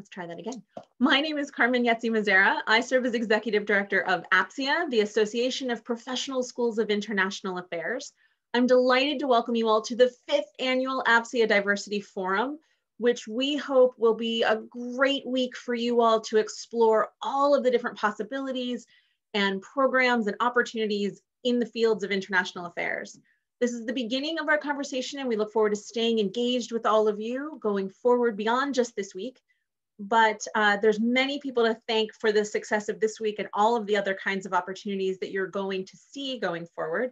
let's try that again. My name is Carmen Iezzi Mezzera. I serve as Executive Director of APSIA, the Association of Professional Schools of International Affairs. I'm delighted to welcome you all to the fifth annual APSIA Diversity Forum, which we hope will be a great week for you all to explore all of the different possibilities and programs and opportunities in the fields of international affairs. This is the beginning of our conversation and we look forward to staying engaged with all of you going forward beyond just this week. But uh, there's many people to thank for the success of this week and all of the other kinds of opportunities that you're going to see going forward.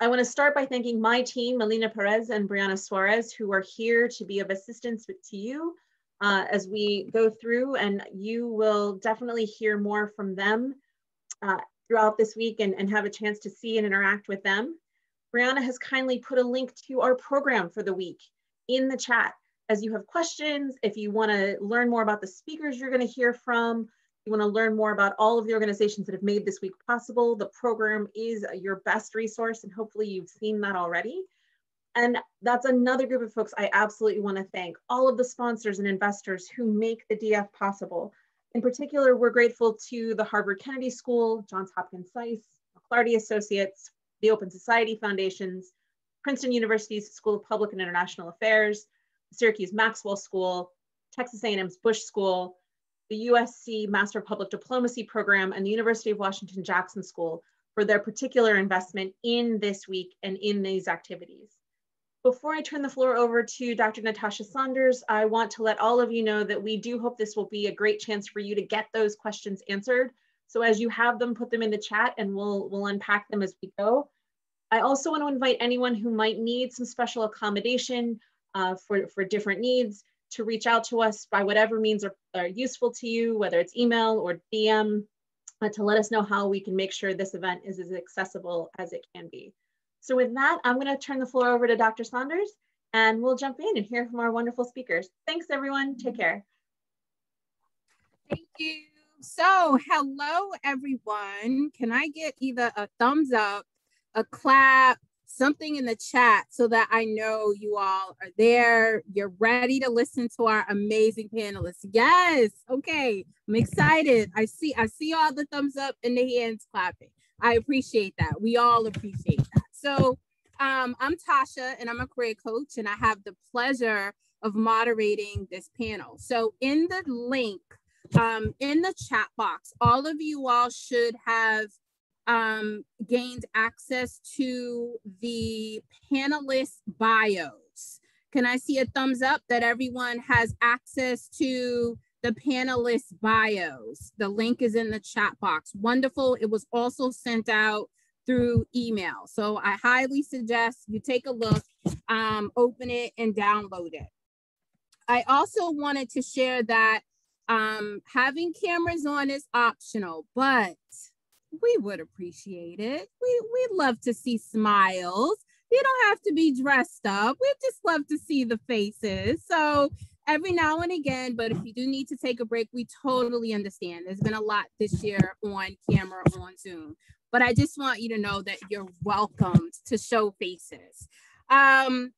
I wanna start by thanking my team, Melina Perez and Brianna Suarez, who are here to be of assistance to you uh, as we go through and you will definitely hear more from them uh, throughout this week and, and have a chance to see and interact with them. Brianna has kindly put a link to our program for the week in the chat. As you have questions, if you want to learn more about the speakers you're going to hear from, you want to learn more about all of the organizations that have made this week possible, the program is your best resource, and hopefully you've seen that already. And that's another group of folks I absolutely want to thank, all of the sponsors and investors who make the DF possible. In particular, we're grateful to the Harvard Kennedy School, Johns Hopkins SAIS, McLarty Associates, the Open Society Foundations, Princeton University's School of Public and International Affairs, Syracuse Maxwell School, Texas A&M's Bush School, the USC Master of Public Diplomacy Program, and the University of Washington Jackson School for their particular investment in this week and in these activities. Before I turn the floor over to Dr. Natascha Saunders, I want to let all of you know that we do hope this will be a great chance for you to get those questions answered so as you have them, put them in the chat and we'll, we'll unpack them as we go. I also want to invite anyone who might need some special accommodation uh, for, for different needs to reach out to us by whatever means are, are useful to you, whether it's email or DM, uh, to let us know how we can make sure this event is as accessible as it can be. So with that, I'm going to turn the floor over to Dr. Saunders and we'll jump in and hear from our wonderful speakers. Thanks everyone, take care. Thank you. So, hello everyone. Can I get either a thumbs up, a clap, something in the chat so that I know you all are there. You're ready to listen to our amazing panelists. Yes. Okay. I'm excited. I see I see all the thumbs up and the hands clapping. I appreciate that. We all appreciate that. So, um, I'm Tasha and I'm a career coach and I have the pleasure of moderating this panel. So, in the link um, in the chat box, all of you all should have um, gained access to the panelist bios. Can I see a thumbs up that everyone has access to the panelist bios? The link is in the chat box. Wonderful. It was also sent out through email. So I highly suggest you take a look, um, open it and download it. I also wanted to share that um, having cameras on is optional, but we would appreciate it. We we love to see smiles. You don't have to be dressed up. We just love to see the faces. So every now and again, but if you do need to take a break, we totally understand. There's been a lot this year on camera on Zoom, but I just want you to know that you're welcomed to show faces. Um,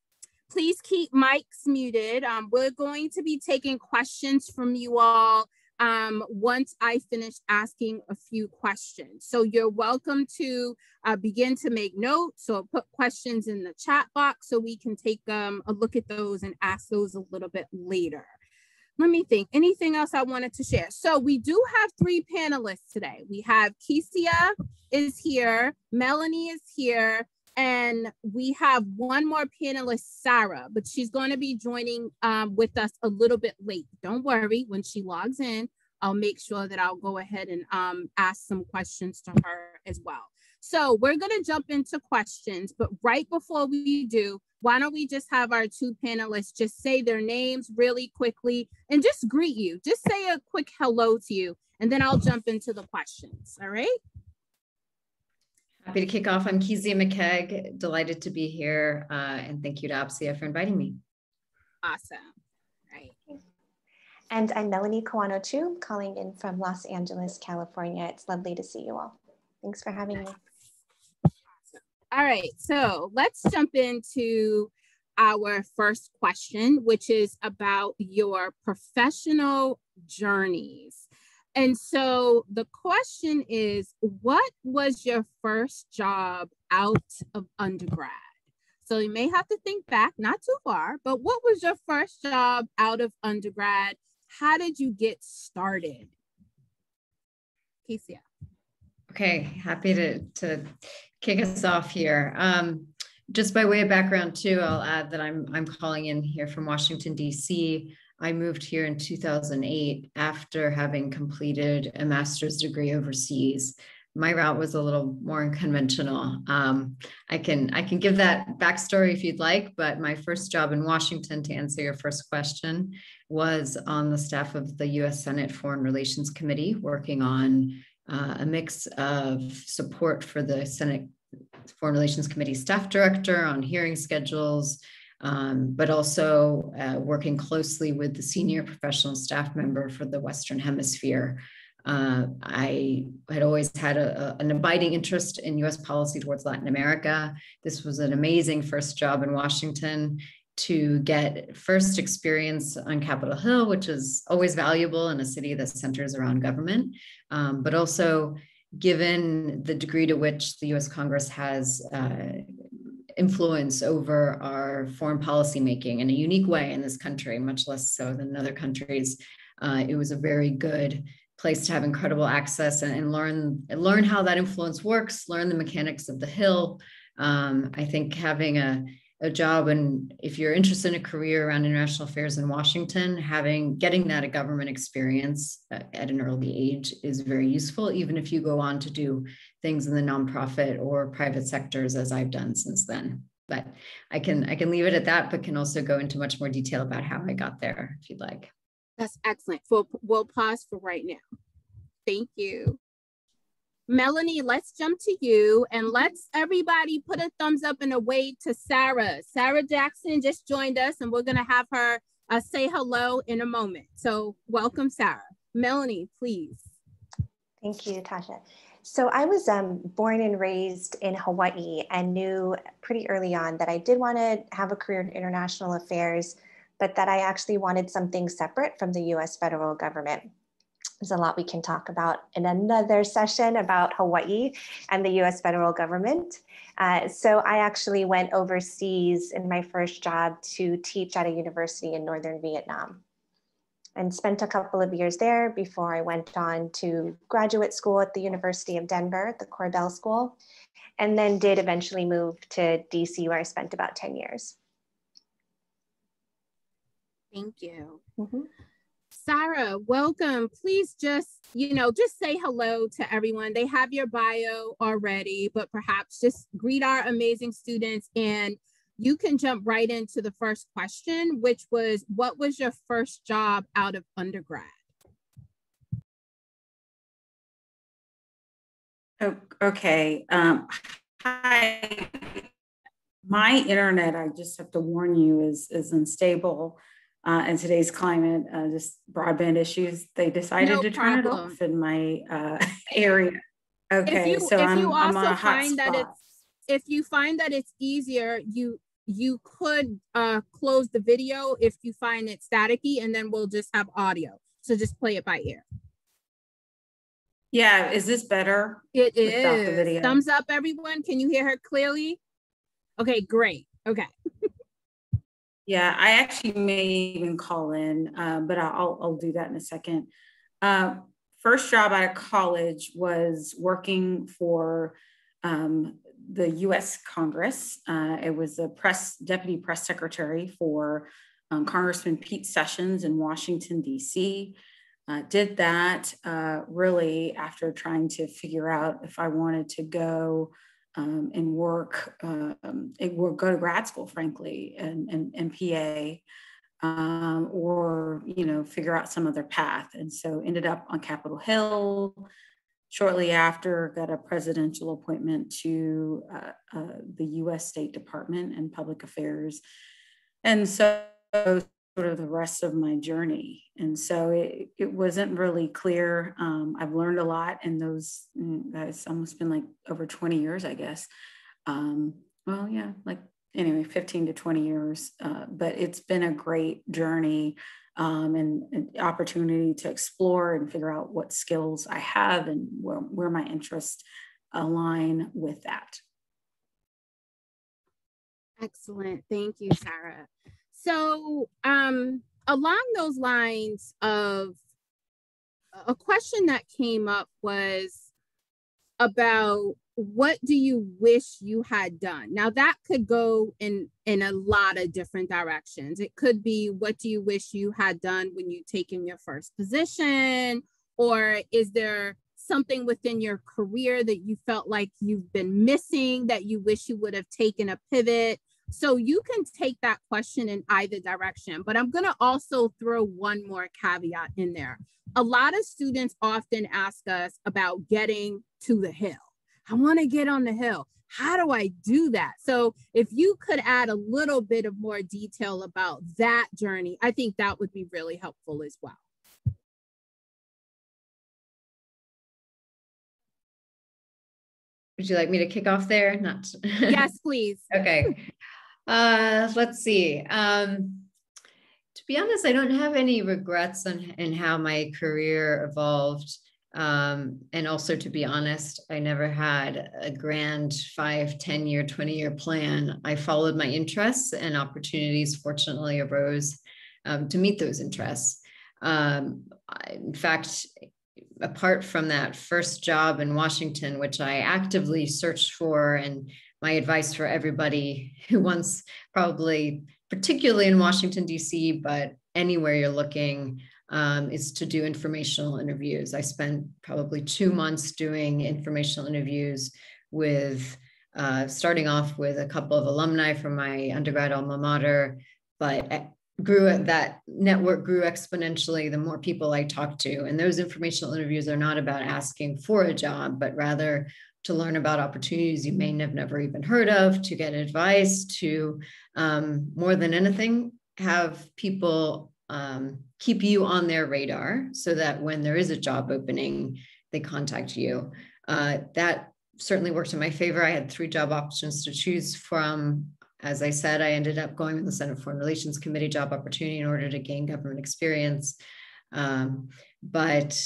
please keep mics muted. Um, we're going to be taking questions from you all um, once I finish asking a few questions. So you're welcome to uh, begin to make notes or put questions in the chat box so we can take um, a look at those and ask those a little bit later. Let me think, anything else I wanted to share? So we do have three panelists today. We have Kezia is here, Melanie is here, and we have one more panelist, Sarah, but she's going to be joining um, with us a little bit late. Don't worry, when she logs in, I'll make sure that I'll go ahead and um, ask some questions to her as well. So we're going to jump into questions, but right before we do, why don't we just have our two panelists just say their names really quickly and just greet you. Just say a quick hello to you, and then I'll jump into the questions. All right. Happy to kick off. I'm Kezia McKeague. Delighted to be here. Uh, and thank you to APSIA for inviting me. Awesome. And I'm Melanie Kawano Chiu, calling in from Los Angeles, California. It's lovely to see you all. Thanks for having me. All right. So let's jump into our first question, which is about your professional journeys. And so the question is what was your first job out of undergrad? So you may have to think back, not too far, but what was your first job out of undergrad? How did you get started? Kezia. Okay, happy to, to kick us off here. Um, just by way of background too, I'll add that I'm, I'm calling in here from Washington, DC. I moved here in 2008 after having completed a master's degree overseas. My route was a little more unconventional. Um, I can I can give that backstory if you'd like, but my first job in Washington, to answer your first question, was on the staff of the U.S. Senate Foreign Relations Committee, working on uh, a mix of support for the Senate Foreign Relations Committee staff director on hearing schedules, um, but also uh, working closely with the senior professional staff member for the Western Hemisphere. Uh, I had always had a, a, an abiding interest in US policy towards Latin America. This was an amazing first job in Washington to get first experience on Capitol Hill, which is always valuable in a city that centers around government, um, but also given the degree to which the US Congress has uh, influence over our foreign policy making in a unique way in this country, much less so than other countries. Uh, it was a very good place to have incredible access and, and, learn learn how that influence works, learn the mechanics of the Hill. Um, I think having a a job and if you're interested in a career around international affairs in washington having getting that a government experience at an early age is very useful even if you go on to do things in the nonprofit or private sectors as i've done since then but i can i can leave it at that but can also go into much more detail about how i got there if you'd like that's excellent we'll, we'll pause for right now thank you Melanie, let's jump to you and let's everybody put a thumbs up and a wave to Sarah. Sarah Jackson just joined us and we're going to have her uh, say hello in a moment. So welcome, Sarah. Melanie, please. Thank you, Tasha. So I was um, born and raised in Hawaii and knew pretty early on that I did want to have a career in international affairs, but that I actually wanted something separate from the US federal government. There's a lot we can talk about in another session about Hawaii and the US federal government. Uh, so I actually went overseas in my first job to teach at a university in Northern Vietnam and spent a couple of years there before I went on to graduate school at the University of Denver, the Korbel School, and then did eventually move to DC where I spent about 10 years. Thank you. Mm -hmm. Sarah, welcome. Please just, you know, just say hello to everyone. They have your bio already, but perhaps just greet our amazing students and you can jump right into the first question, which was what was your first job out of undergrad? Okay. Um, hi. My internet, I just have to warn you, is, is unstable uh, in today's climate, uh, just broadband issues, they decided no to turn problem. it off in my uh, area. Okay, you, so I'm, I'm on a hot spot. That it's, if you find that it's easier, you you could uh, close the video if you find it staticky, and then we'll just have audio. So just play it by ear. Yeah, is this better? It is. Thumbs up, everyone. Can you hear her clearly? Okay, great. Okay. Yeah, I actually may even call in, uh, but I'll, I'll do that in a second. Uh, first job out of college was working for um, the US Congress. Uh, it was the press deputy press secretary for um, Congressman Pete Sessions in Washington, D.C. Uh, did that uh, really after trying to figure out if I wanted to go um, and work, um, it, or go to grad school, frankly, and, and, and PA, um, or, you know, figure out some other path. And so ended up on Capitol Hill. Shortly after, got a presidential appointment to uh, uh, the US State Department and Public Affairs. And so sort of the rest of my journey. And so it, it wasn't really clear. Um, I've learned a lot in those, mm, almost been like over 20 years, I guess. Um, well, yeah, like anyway 15 to 20 years uh, but it's been a great journey um, and, and, opportunity to explore and figure out what skills i have and where, where my interests align with that excellent thank you sarah so um, along those lines of a question that came up was about what do you wish you had done? Now that could go in in a lot of different directions. It could be what do you wish you had done when you taken your first position? Or is there something within your career that you felt like you've been missing that you wish you would have taken a pivot so you can take that question in either direction but i'm going to also throw one more caveat in there a lot of students often ask us about getting to the hill I want to get on the hill. How do I do that? So, if you could add a little bit of more detail about that journey, I think that would be really helpful as well. Would you like me to kick off there? Not. yes, please. okay. Uh, let's see. Um, to be honest, I don't have any regrets on in how my career evolved. Um, and also, to be honest, I never had a grand five, 10 year, 20 year plan. I followed my interests, and opportunities fortunately arose um, to meet those interests. Um, in fact, apart from that first job in Washington, which I actively searched for, and my advice for everybody who wants, probably particularly in Washington, D.C., but anywhere you're looking, um, is to do informational interviews. I spent probably two months doing informational interviews with, uh, starting off with a couple of alumni from my undergrad alma mater, but grew that network grew exponentially the more people I talked to. And those informational interviews are not about asking for a job, but rather to learn about opportunities you may have never even heard of, to get advice, to um, more than anything, have people um, keep you on their radar so that when there is a job opening, they contact you. Uh, that certainly worked in my favor. I had three job options to choose from. As I said, I ended up going with the Senate Foreign Relations Committee job opportunity in order to gain government experience. Um, but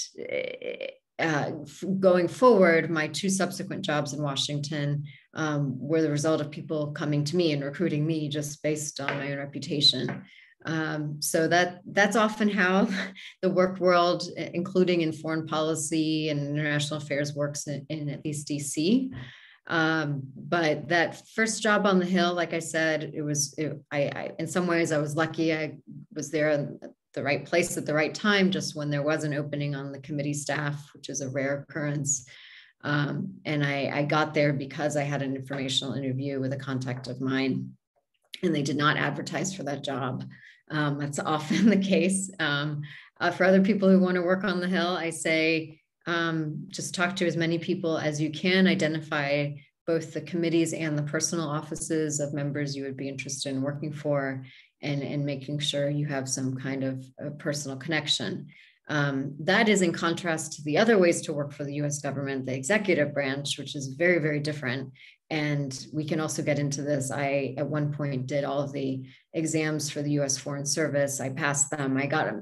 uh, going forward, my two subsequent jobs in Washington um, were the result of people coming to me and recruiting me just based on my own reputation. Um, so that that's often how the work world, including in foreign policy and international affairs, works in, in at least DC. Um, but that first job on the Hill, like I said, it was it, I, I, in some ways I was lucky. I was there the right place at the right time, just when there was an opening on the committee staff, which is a rare occurrence. Um, and I, I got there because I had an informational interview with a contact of mine, and they did not advertise for that job. Um, that's often the case. Um, uh, for other people who want to work on the Hill, I say um, just talk to as many people as you can, identify both the committees and the personal offices of members you would be interested in working for, and, and making sure you have some kind of personal connection. Um, that is in contrast to the other ways to work for the US government, the executive branch, which is very, very different. And we can also get into this. I, at one point, did all of the exams for the US Foreign Service. I passed them. I got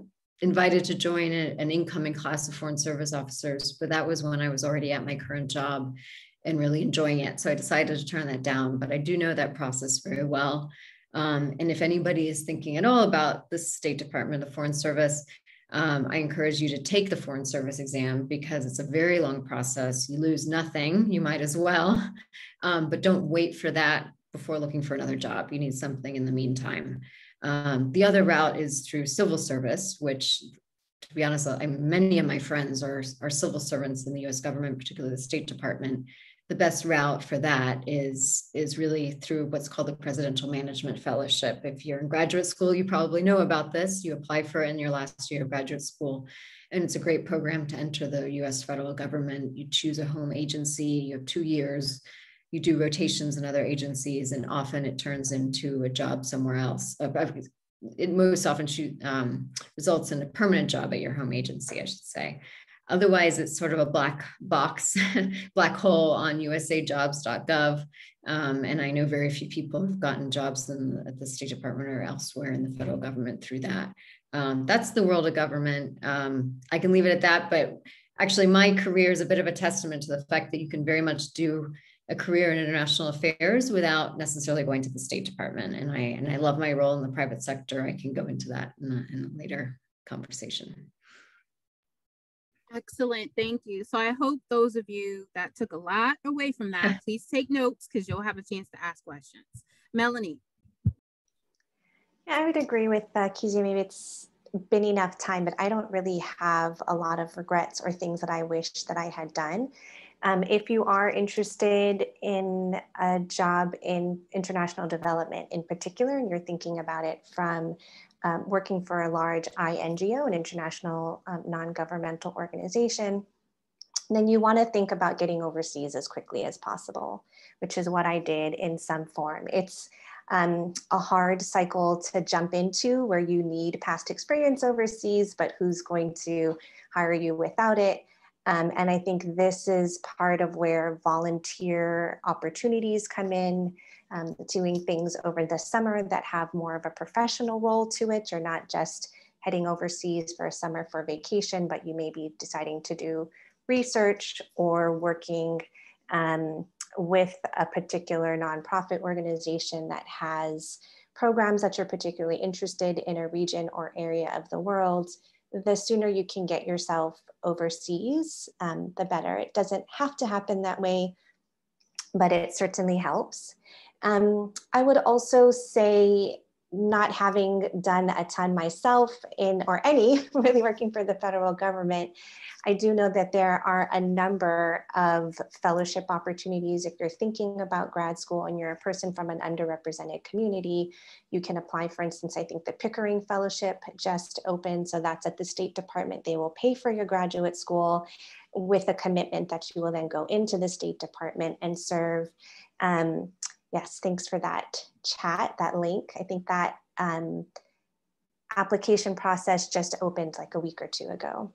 invited to join an incoming class of Foreign Service officers, but that was when I was already at my current job and really enjoying it. So I decided to turn that down. But I do know that process very well. Um, and if anybody is thinking at all about the State Department, the Foreign Service, um, I encourage you to take the Foreign Service exam because it's a very long process. You lose nothing, you might as well, um, but don't wait for that before looking for another job. You need something in the meantime. Um, the other route is through civil service, which, to be honest, I, many of my friends are, are civil servants in the US government, particularly the State Department the best route for that is is really through what's called the presidential management fellowship. If you're in graduate school you probably know about this. You apply for it in your last year of graduate school and it's a great program to enter the us federal government. You choose a home agency you have two years you do rotations in other agencies and often it turns into a job somewhere else. It most often shoot, um, results in a permanent job at your home agency i should say Otherwise, it's sort of a black box, black hole on usajobs.gov. Um, and I know very few people have gotten jobs in, at the State Department or elsewhere in the federal government through that. Um, that's the world of government. Um, I can leave it at that, but actually, my career is a bit of a testament to the fact that you can very much do a career in international affairs without necessarily going to the State Department. And I and I love my role in the private sector. I can go into that in a, in a later conversation. Excellent, thank you. So I hope those of you that took a lot away from that, please take notes because you'll have a chance to ask questions. Melanie. Yeah, I would agree with uh, Kezia. Maybe it's been enough time, but I don't really have a lot of regrets or things that I wish that I had done. Um, if you are interested in a job in international development in particular, and you're thinking about it from um, working for a large INGO, an international um, non-governmental organization, then you want to think about getting overseas as quickly as possible, which is what I did in some form. It's um, a hard cycle to jump into where you need past experience overseas, but who's going to hire you without it? Um, and I think this is part of where volunteer opportunities come in, um, doing things over the summer that have more of a professional role to it. You're not just heading overseas for a summer for vacation, but you may be deciding to do research or working um, with a particular nonprofit organization that has programs that you're particularly interested in a region or area of the world the sooner you can get yourself overseas, um, the better. It doesn't have to happen that way, but it certainly helps. Um, I would also say not having done a ton myself in or any really working for the federal government i do know that there are a number of fellowship opportunities. If you're thinking about grad school and you're a person from an underrepresented community you can apply for instance i think the pickering fellowship just opened so that's at the state department. They will pay for your graduate school with a commitment that you will then go into the state department and serve. Um, Yes, thanks for that chat, that link. I think that um, application process just opened like a week or two ago.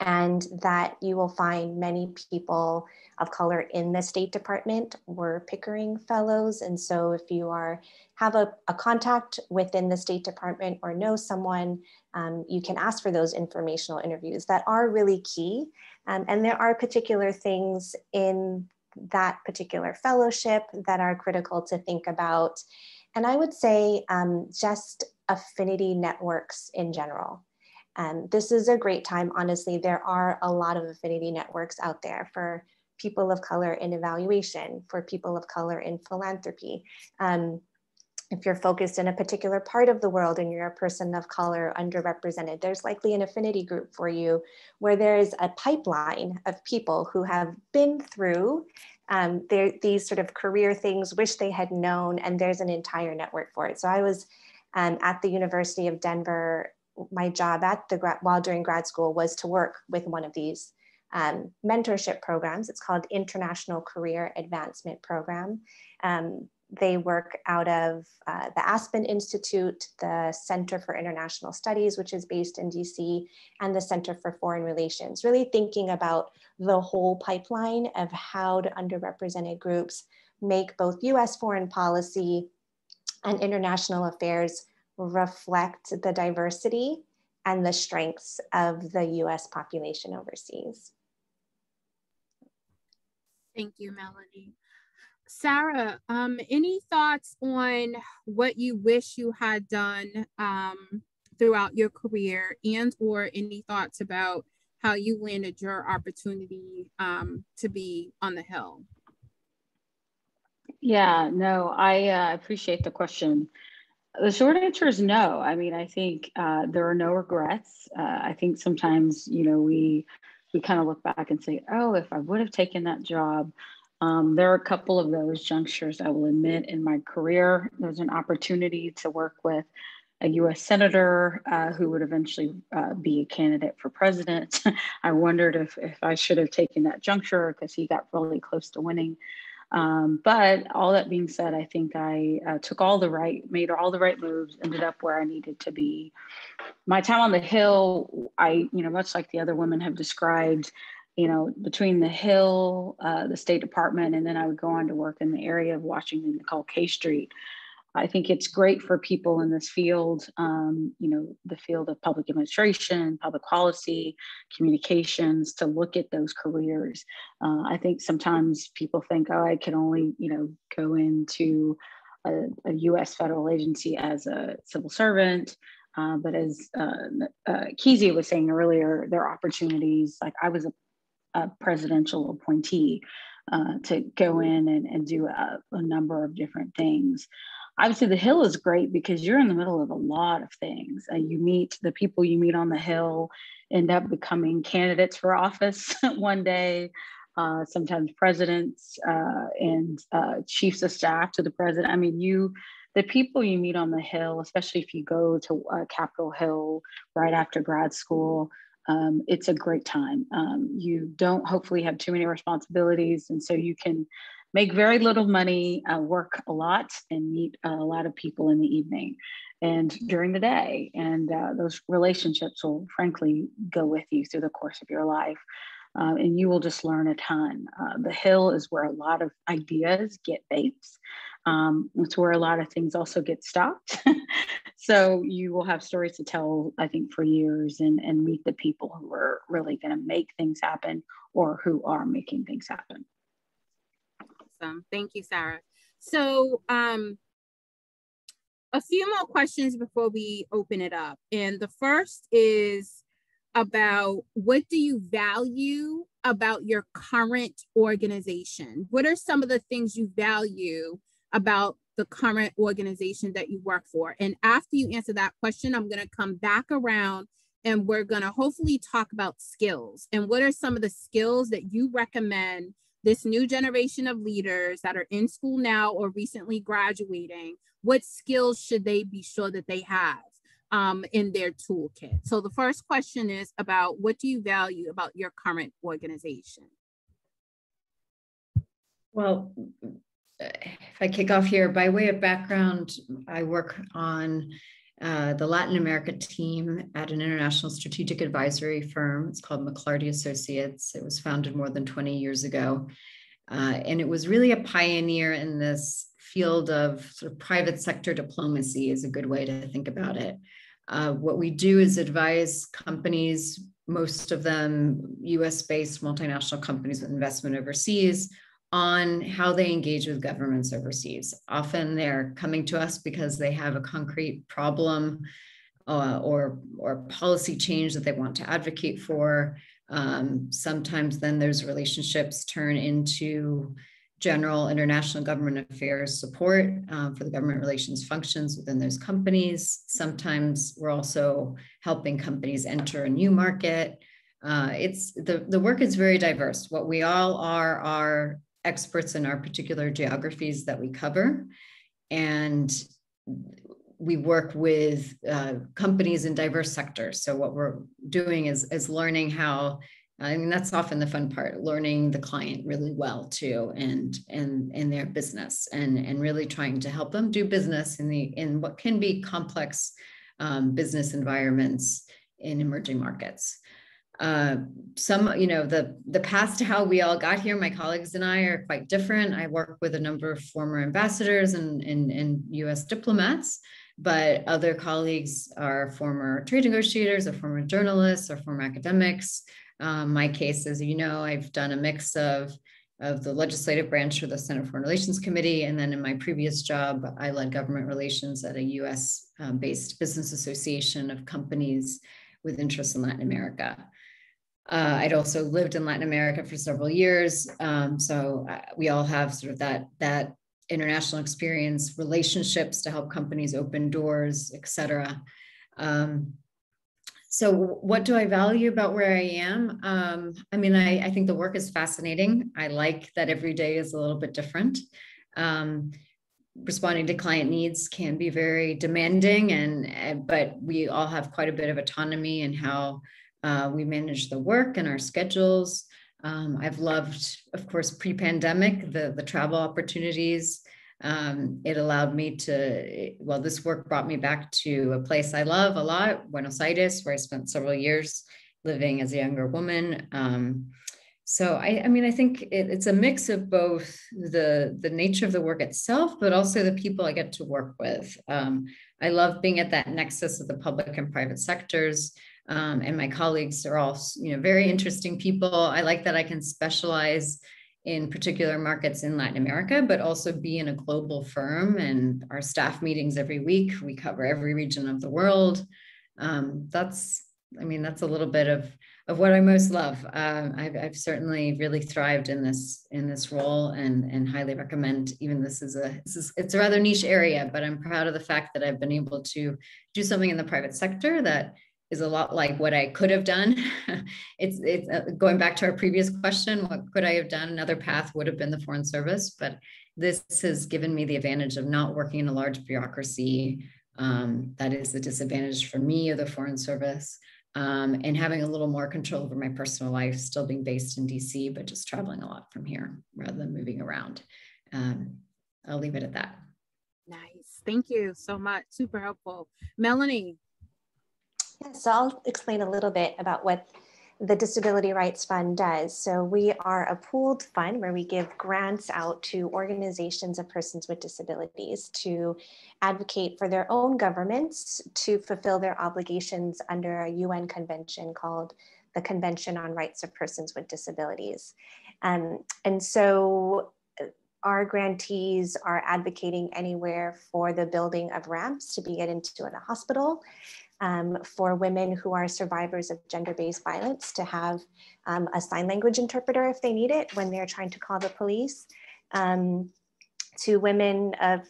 And that you will find many people of color in the State Department were Pickering Fellows. And so if you are have a, a contact within the State Department or know someone, um, you can ask for those informational interviews that are really key. Um, and there are particular things in that particular fellowship that are critical to think about. And I would say um, just affinity networks in general. Um, this is a great time, honestly. There are a lot of affinity networks out there for people of color in evaluation, for people of color in philanthropy. Um, if you're focused in a particular part of the world and you're a person of color underrepresented, there's likely an affinity group for you where there's a pipeline of people who have been through um, these sort of career things, wish they had known, and there's an entire network for it. So I was um, at the University of Denver. My job at the while during grad school was to work with one of these um, mentorship programs. It's called International Career Advancement Program. Um, they work out of uh, the Aspen Institute, the Center for International Studies, which is based in DC, and the Center for Foreign Relations, really thinking about the whole pipeline of how do underrepresented groups make both US foreign policy and international affairs reflect the diversity and the strengths of the US population overseas. Thank you, Melanie. Sarah, um, any thoughts on what you wish you had done um, throughout your career and or any thoughts about how you landed your opportunity um, to be on the Hill? Yeah, no, I uh, appreciate the question. The short answer is no. I mean, I think uh, there are no regrets. Uh, I think sometimes, you know, we we kind of look back and say, oh, if I would have taken that job, um, there are a couple of those junctures I will admit in my career. There's an opportunity to work with a US senator uh, who would eventually uh, be a candidate for president. I wondered if, if I should have taken that juncture because he got really close to winning. Um, but all that being said, I think I uh, took all the right, made all the right moves, ended up where I needed to be. My time on the Hill, I, you know, much like the other women have described, you know, between the Hill, uh, the State Department, and then I would go on to work in the area of Washington called K Street. I think it's great for people in this field, um, you know, the field of public administration, public policy, communications, to look at those careers. Uh, I think sometimes people think, oh, I can only, you know, go into a, a U.S. federal agency as a civil servant. Uh, but as uh, uh, was saying earlier, there are opportunities. Like I was a, a presidential appointee uh, to go in and, and do a, a number of different things. Obviously the hill is great because you're in the middle of a lot of things. Uh, you meet the people you meet on the hill end up becoming candidates for office one day uh, sometimes presidents uh, and uh, chiefs of staff to the president. I mean you the people you meet on the hill especially if you go to uh, capitol hill right after grad school um, it's a great time um, you don't hopefully have too many responsibilities and so you can make very little money, uh, work a lot, and meet a lot of people in the evening and during the day. And uh, those relationships will, frankly, go with you through the course of your life. Uh, and you will just learn a ton. Uh, the Hill is where a lot of ideas get baked. Um, it's where a lot of things also get stopped. so you will have stories to tell, I think, for years and, and meet the people who are really going to make things happen or who are making things happen awesome. Thank you, Sarah. So um, a few more questions before we open it up. And the first is about what do you value about your current organization? What are some of the things you value about the current organization that you work for? And after you answer that question, I'm going to come back around and we're going to hopefully talk about skills and what are some of the skills that you recommend this new generation of leaders that are in school now or recently graduating, what skills should they be sure that they have um, in their toolkit? So the first question is about what do you value about your current organization? Well, if I kick off here, by way of background, I work on uh, the Latin America team at an international strategic advisory firm. It's called McLarty Associates. It was founded more than 20 years ago. Uh, and it was really a pioneer in this field of sort of private sector diplomacy, is a good way to think about it. Uh, what we do is advise companies, most of them US based multinational companies with investment overseas, on how they engage with governments overseas. Often they're coming to us because they have a concrete problem uh, or, or policy change that they want to advocate for. Um, sometimes then those relationships turn into general international government affairs support um, for the government relations functions within those companies. Sometimes we're also helping companies enter a new market. Uh, it's the, the work is very diverse. What we all are are experts in our particular geographies that we cover. And we work with uh, companies in diverse sectors. So what we're doing is, is learning how, I mean, that's often the fun part, learning the client really well too, and and in their business, and and really trying to help them do business in the in what can be complex um, business environments in emerging markets uh, some you know the the path to how we all got here my colleagues and i are quite different. I work with a number of former ambassadors and, and, and us diplomats but other colleagues are former trade negotiators or former journalists or former academics. Um, my case as you know i've done a mix of of the legislative branch for the senate foreign relations committee and then in my previous job i led government relations at a us um, based business association of companies with interests in latin america uh, I'd also lived in Latin America for several years, um, so uh, we all have sort of that that international experience, relationships to help companies open doors, et cetera. Um, so, what do I value about where I am? Um, I mean, I, I, think the work is fascinating. I like that every day is a little bit different. Um, responding to client needs can be very demanding, and but we all have quite a bit of autonomy in how uh, we manage the work and our schedules. Um, I've loved, of course, pre-pandemic, the, the travel opportunities. Um, it allowed me to, well, this work brought me back to a place I love a lot, Buenos Aires, where I spent several years living as a younger woman. Um, so I, I mean, I think it, it's a mix of both the the nature of the work itself, but also the people I get to work with. Um, I love being at that nexus of the public and private sectors. Um, and my colleagues are all, you know, very interesting people. I like that I can specialize in particular markets in Latin America, but also be in a global firm. And our staff meetings every week, we cover every region of the world. Um, that's, I mean, that's a little bit of of what I most love. Uh, I've, I've, certainly really thrived in this in this role, and and highly recommend. Even this is a this is it's a rather niche area, but I'm proud of the fact that I've been able to do something in the private sector that is a lot like what I could have done. it's it's uh, going back to our previous question. What could I have done? Another path would have been the Foreign Service, but this has given me the advantage of not working in a large bureaucracy. Um, that is the disadvantage for me of the Foreign Service um, and having a little more control over my personal life, still being based in DC, but just traveling a lot from here rather than moving around. Um, I'll leave it at that. Nice. Thank you so much. Super helpful. Melanie. So I'll explain a little bit about what the Disability Rights Fund does. So we are a pooled fund where we give grants out to organizations of persons with disabilities to advocate for their own governments to fulfill their obligations under a UN convention called the Convention on Rights of Persons with Disabilities. Um, and so uh, our grantees are advocating anywhere for the building of ramps to be get into in a hospital um, for women who are survivors of gender-based violence to have um, a sign language interpreter if they need it when they're trying to call the police, um, to women of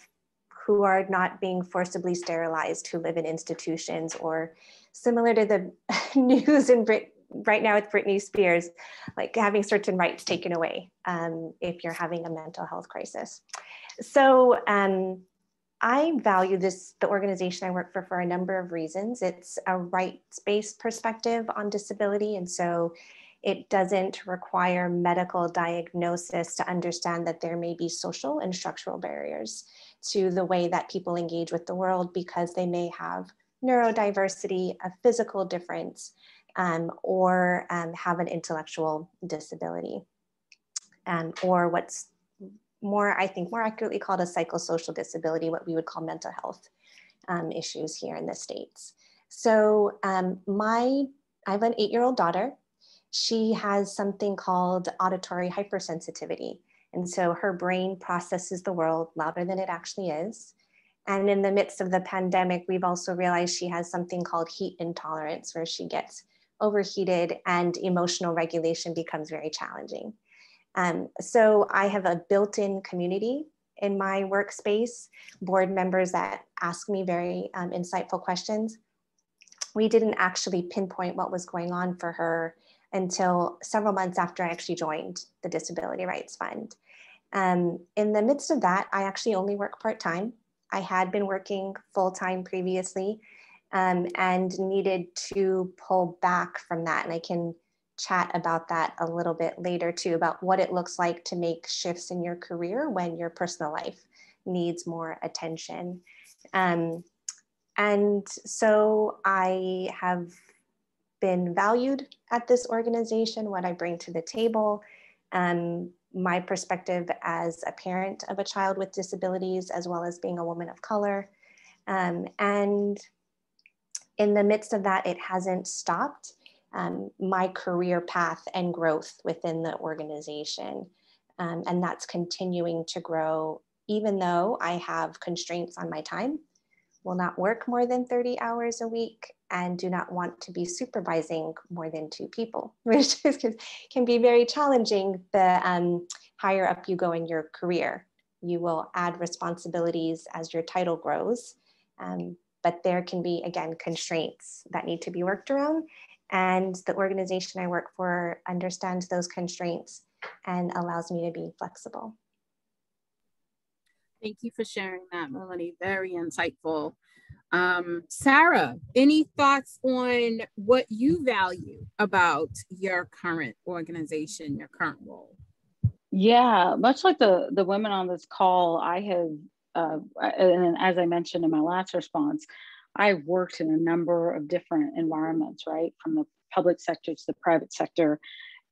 who are not being forcibly sterilized, who live in institutions, or similar to the news in Brit right now with Britney Spears, like having certain rights taken away um, if you're having a mental health crisis. So um, I value this, the organization I work for, for a number of reasons. It's a rights-based perspective on disability. And so it doesn't require medical diagnosis to understand that there may be social and structural barriers to the way that people engage with the world because they may have neurodiversity, a physical difference, um, or um, have an intellectual disability. Um, or what's more, I think, more accurately called a psychosocial disability, what we would call mental health um, issues here in the States. So um, my, I have an eight-year-old daughter. She has something called auditory hypersensitivity. And so her brain processes the world louder than it actually is. And in the midst of the pandemic, we've also realized she has something called heat intolerance, where she gets overheated and emotional regulation becomes very challenging. Um, so I have a built-in community in my workspace, board members that ask me very um, insightful questions. We didn't actually pinpoint what was going on for her until several months after I actually joined the Disability Rights Fund. Um, in the midst of that, I actually only work part-time. I had been working full-time previously um, and needed to pull back from that. And I can chat about that a little bit later too, about what it looks like to make shifts in your career when your personal life needs more attention. Um, and so I have been valued at this organization, what I bring to the table, um, my perspective as a parent of a child with disabilities, as well as being a woman of color. Um, and in the midst of that, it hasn't stopped um, my career path and growth within the organization. Um, and that's continuing to grow, even though I have constraints on my time, will not work more than 30 hours a week, and do not want to be supervising more than two people, which is, can be very challenging the um, higher up you go in your career. You will add responsibilities as your title grows, um, but there can be, again, constraints that need to be worked around. And the organization I work for understands those constraints and allows me to be flexible. Thank you for sharing that, Melanie. Very insightful. Um, Sarah, any thoughts on what you value about your current organization, your current role? Yeah, much like the the women on this call, I have, uh, and as I mentioned in my last response, I've worked in a number of different environments, right, from the public sector to the private sector,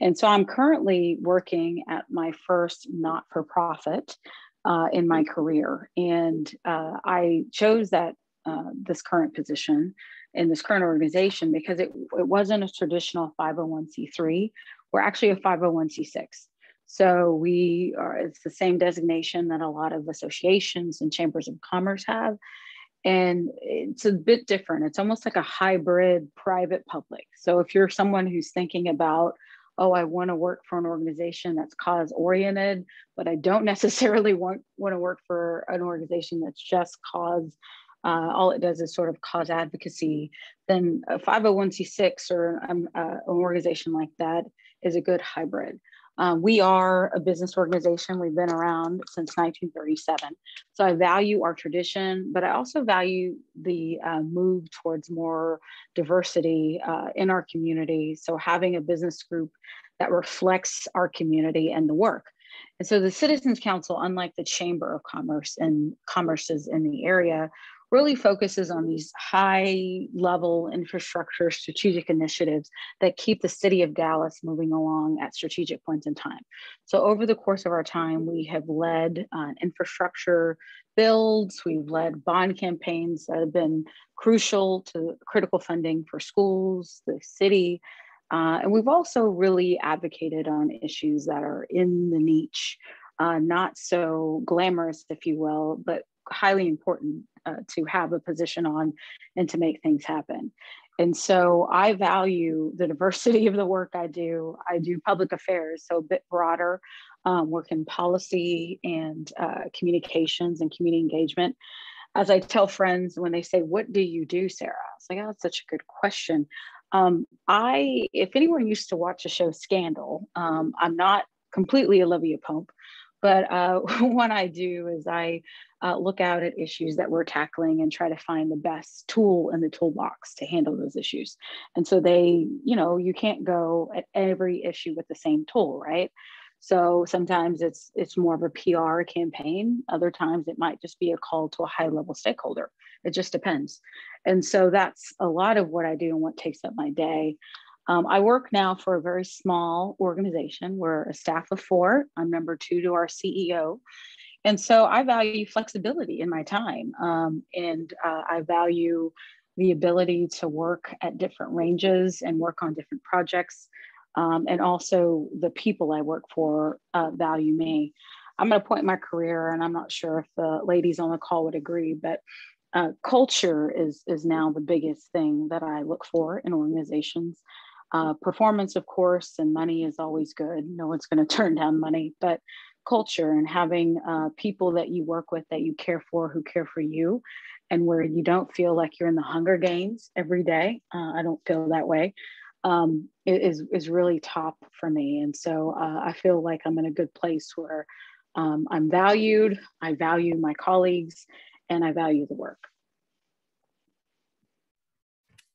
and so I'm currently working at my first not for profit uh, in my career, and uh, I chose that uh, this current position in this current organization because it, it wasn't a traditional 501c3. We're actually a 501c6. So we are, it's the same designation that a lot of associations and chambers of commerce have. And it's a bit different. It's almost like a hybrid private public. So if you're someone who's thinking about, oh, I want to work for an organization that's cause oriented, but I don't necessarily want, want to work for an organization that's just cause uh, all it does is sort of cause advocacy, then a 501c6 or um, uh, an organization like that is a good hybrid. Um, we are a business organization. We've been around since 1937. So I value our tradition, but I also value the uh, move towards more diversity uh, in our community. So having a business group that reflects our community and the work. And so the Citizens Council, unlike the Chamber of Commerce and commerces in the area, really focuses on these high level infrastructure strategic initiatives that keep the city of Dallas moving along at strategic points in time. So over the course of our time, we have led uh, infrastructure builds, we've led bond campaigns that have been crucial to critical funding for schools, the city, uh, and we've also really advocated on issues that are in the niche, uh, not so glamorous, if you will, but highly important uh, to have a position on and to make things happen. And so I value the diversity of the work I do. I do public affairs, so a bit broader, um, work in policy and uh, communications and community engagement. As I tell friends when they say, What do you do, Sarah? It's like, Oh, that's such a good question. Um, I, if anyone used to watch the show Scandal, um, I'm not completely Olivia Pope, but uh, what I do is I uh, look out at issues that we're tackling and try to find the best tool in the toolbox to handle those issues. And so they, you know, you can't go at every issue with the same tool, right? So sometimes it's it's more of a PR campaign. Other times it might just be a call to a high level stakeholder. It just depends. And so that's a lot of what I do and what takes up my day. Um, I work now for a very small organization. We're a staff of four. I'm number two to our CEO. And so I value flexibility in my time. Um, and uh, I value the ability to work at different ranges and work on different projects. Um, and also the people I work for uh, value me. I'm at a point in my career, and I'm not sure if the ladies on the call would agree, but uh, culture is, is now the biggest thing that I look for in organizations. Uh, performance, of course, and money is always good. No one's going to turn down money, but culture and having uh, people that you work with that you care for who care for you and where you don't feel like you're in the hunger games every day uh, i don't feel that way um, is, is really top for me. And so uh, i feel like i'm in a good place where um, i'm valued i value my colleagues and i value the work.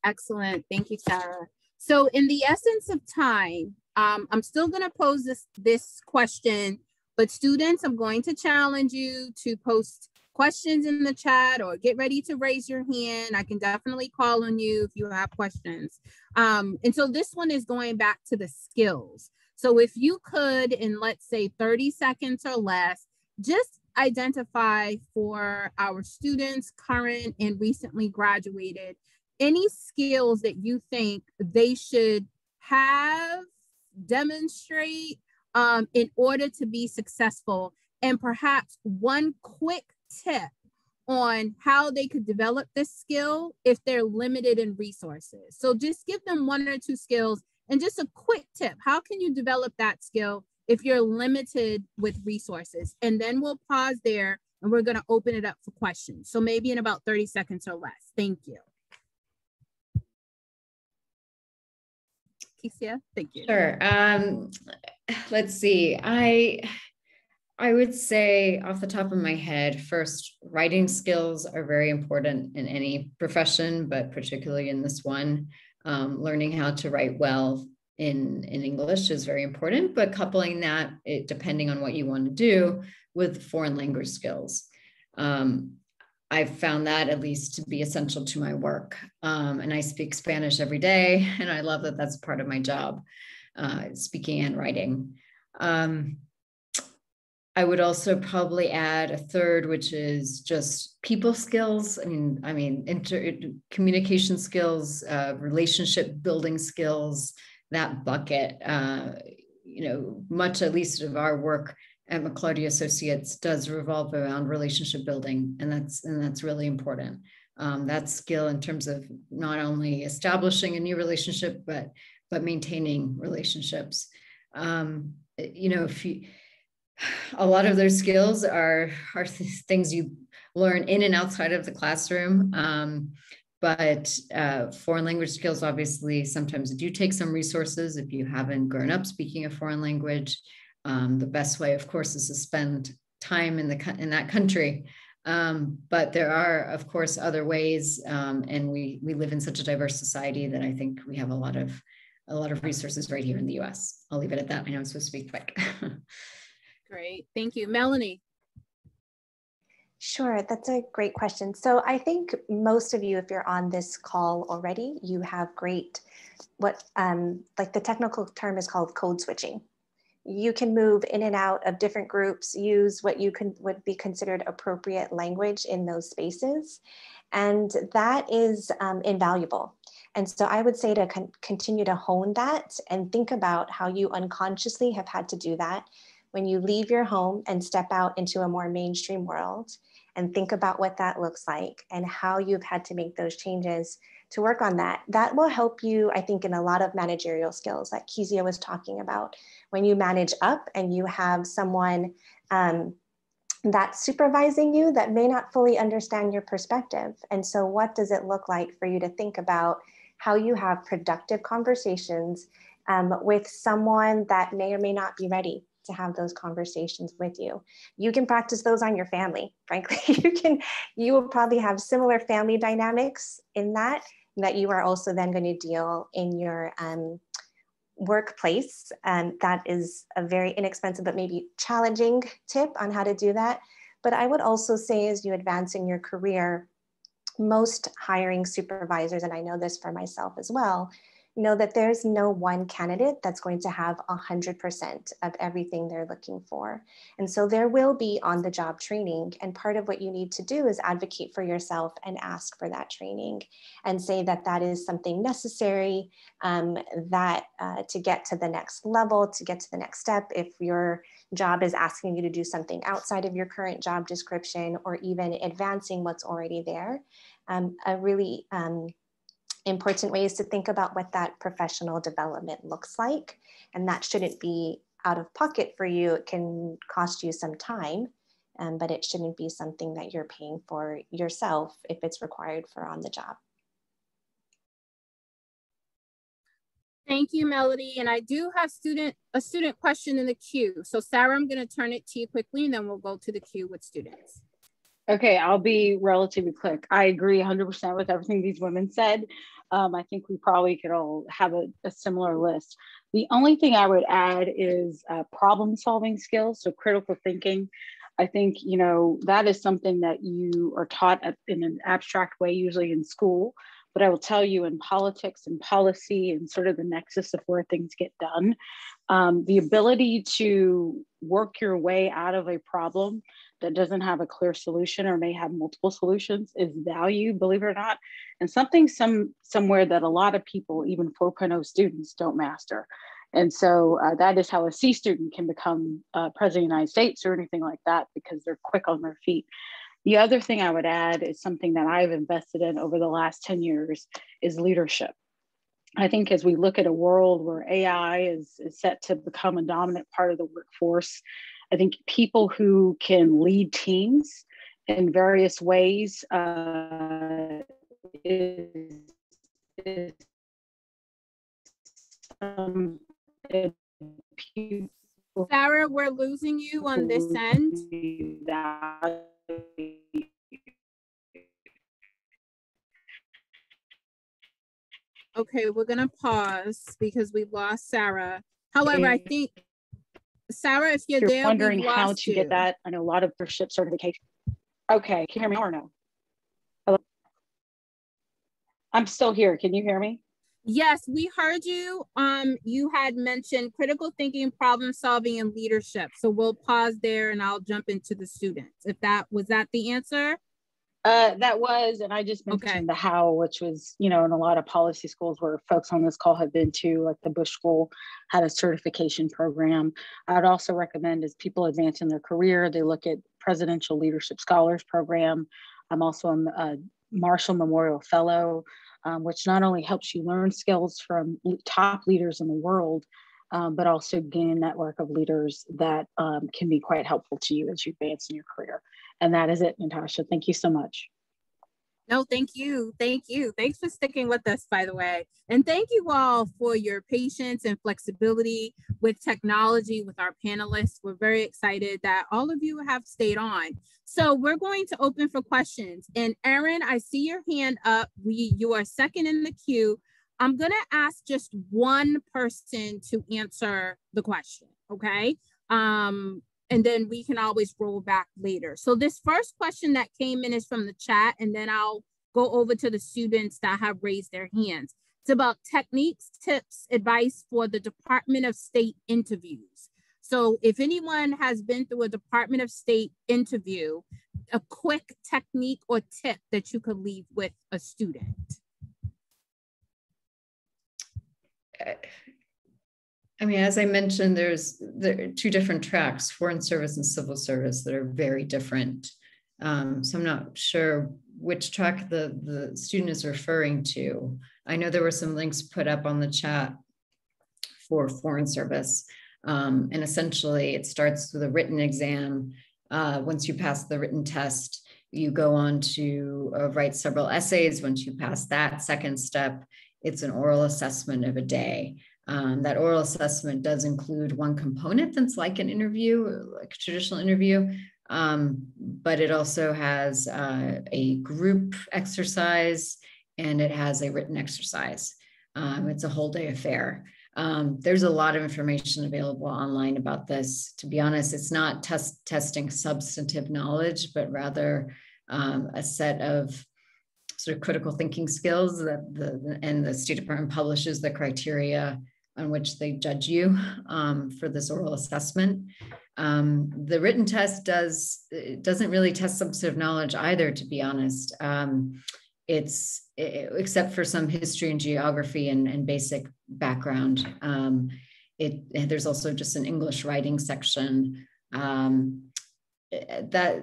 Excellent. Thank you sarah. So in the essence of time um, i'm still going to pose this this question but students, I'm going to challenge you to post questions in the chat or get ready to raise your hand. I can definitely call on you if you have questions. Um, and so this one is going back to the skills. So if you could, in let's say 30 seconds or less, just identify for our students, current and recently graduated, any skills that you think they should have, demonstrate, um, in order to be successful. And perhaps one quick tip on how they could develop this skill if they're limited in resources. So just give them one or two skills and just a quick tip. How can you develop that skill if you're limited with resources? And then we'll pause there and we're going to open it up for questions. So maybe in about 30 seconds or less. Thank you. Kezia, thank you. Sure. Um, let's see. I I would say off the top of my head, first, writing skills are very important in any profession, but particularly in this one. Um, learning how to write well in, in English is very important, but coupling that, it, depending on what you want to do, with foreign language skills. Um, I've found that at least to be essential to my work. Um, and I speak Spanish every day, and I love that that's part of my job, uh, speaking and writing. Um, I would also probably add a third, which is just people skills. I mean, I mean, inter, communication skills, uh, relationship building skills, that bucket. Uh, you know, much at least of our work at McLarty Associates does revolve around relationship building, and that's and that's really important. Um, that skill in terms of not only establishing a new relationship, but but maintaining relationships. Um, you know, if you a lot of those skills are are things you learn in and outside of the classroom. Um, but uh, foreign language skills obviously sometimes do take some resources if you haven't grown up speaking a foreign language. Um, the best way, of course, is to spend time in the in that country. Um, but there are, of course, other ways, um, and we we live in such a diverse society that I think we have a lot of a lot of resources right here in the U.S. I'll leave it at that. I know I'm supposed to be quick. Great. Thank you. Melanie. Sure, that's a great question. So I think most of you, if you're on this call already, you have great, what um, like the technical term is called code switching. You can move in and out of different groups, use what you can would be considered appropriate language in those spaces. And that is um, invaluable. And so I would say to con continue to hone that and think about how you unconsciously have had to do that when you leave your home and step out into a more mainstream world and think about what that looks like and how you've had to make those changes to work on that. That will help you, I think, in a lot of managerial skills that Kezia was talking about. When you manage up and you have someone um, that's supervising you that may not fully understand your perspective. And so, what does it look like for you to think about how you have productive conversations um, with someone that may or may not be ready to have those conversations with you. You can practice those on your family, frankly. you can, you will probably have similar family dynamics in that, that you are also then going to deal in your um, workplace. And that is a very inexpensive, but maybe challenging tip on how to do that. But I would also say as you advance in your career, most hiring supervisors, and I know this for myself as well, know that there's no one candidate that's going to have 100% of everything they're looking for. And so there will be on the job training. And part of what you need to do is advocate for yourself and ask for that training and say that that is something necessary um, that uh, to get to the next level, to get to the next step. If your job is asking you to do something outside of your current job description or even advancing what's already there, um, a really um, important ways to think about what that professional development looks like. And that shouldn't be out of pocket for you. It can cost you some time, um, but it shouldn't be something that you're paying for yourself if it's required for on the job. Thank you, Melody. And I do have student a student question in the queue. So Sarah, I'm going to turn it to you quickly and then we'll go to the queue with students. Okay, I'll be relatively quick. I agree 100% with everything these women said. Um, I think we probably could all have a, a, similar list. The only thing I would add is uh, problem solving skills, so critical thinking. I think, you know, that is something that you are taught in an abstract way, usually in school. But I will tell you in politics and policy and sort of the nexus of where things get done, um, the ability to work your way out of a problem that doesn't have a clear solution or may have multiple solutions is value, believe it or not, and something some somewhere that a lot of people, even 4.0 students, don't master. And so uh, that is how a C student can become uh, president of the United States or anything like that because they're quick on their feet. The other thing I would add is something that I've invested in over the last 10 years is leadership. I think as we look at a world where AI is, is set to become a dominant part of the workforce, I think people who can lead teams in various ways uh, is, is um, people Sarah, we're losing you on this end. Okay, we're gonna pause because we lost Sarah. However, I think Sarah, if you're, you're there, wondering how to you. get that, I know a lot of ship certification. Okay, can you hear me or no? Hello? I'm still here. Can you hear me? Yes, we heard you. Um, you had mentioned critical thinking, problem solving, and leadership. So we'll pause there and I'll jump into the students. If that was that the answer? Uh, that was, and I just mentioned Okay. the how, which was, you know, in a lot of policy schools where folks on this call have been to, like the Bush School had a certification program. I'd also recommend as people advance in their career, they look at Presidential Leadership Scholars Program. I'm also a, Marshall Memorial Fellow, um, which not only helps you learn skills from top leaders in the world, um, but also gain a network of leaders that um, can be quite helpful to you as you advance in your career. And that is it, Natascha. Thank you so much. No, thank you. Thank you. Thanks for sticking with us, by the way. And thank you all for your patience and flexibility with technology with our panelists. We're very excited that all of you have stayed on. So we're going to open for questions. And Erin, I see your hand up. We you are second in the queue. I'm gonna ask just one person to answer the question, okay? Um, and then we can always roll back later. So this first question that came in is from the chat, and then I'll go over to the students that have raised their hands. It's about techniques, tips, advice for the Department of State interviews. So if anyone has been through a Department of State interview, a quick technique or tip that you could leave with a student. I mean, as I mentioned, there's there two different tracks, foreign service and civil service, that are very different. Um, so I'm not sure which track the, the student is referring to. I know there were some links put up on the chat for foreign service. Um, and essentially it starts with a written exam. Uh, once you pass the written test, you go on to uh, write several essays. Once you pass that second step, it's an oral assessment of a day. Um, that oral assessment does include one component that's like an interview, like a traditional interview, um, but it also has uh, a group exercise and it has a written exercise. Um, it's a whole day affair. Um, there's a lot of information available online about this. To be honest, it's not test testing substantive knowledge, but rather um, a set of sort of critical thinking skills that the and the State Department publishes the criteria on which they judge you um, for this oral assessment. Um, the written test does doesn't really test substantive knowledge either, to be honest. Um, it's it, except for some history and geography and, and basic background. Um, it there's also just an English writing section. Um, that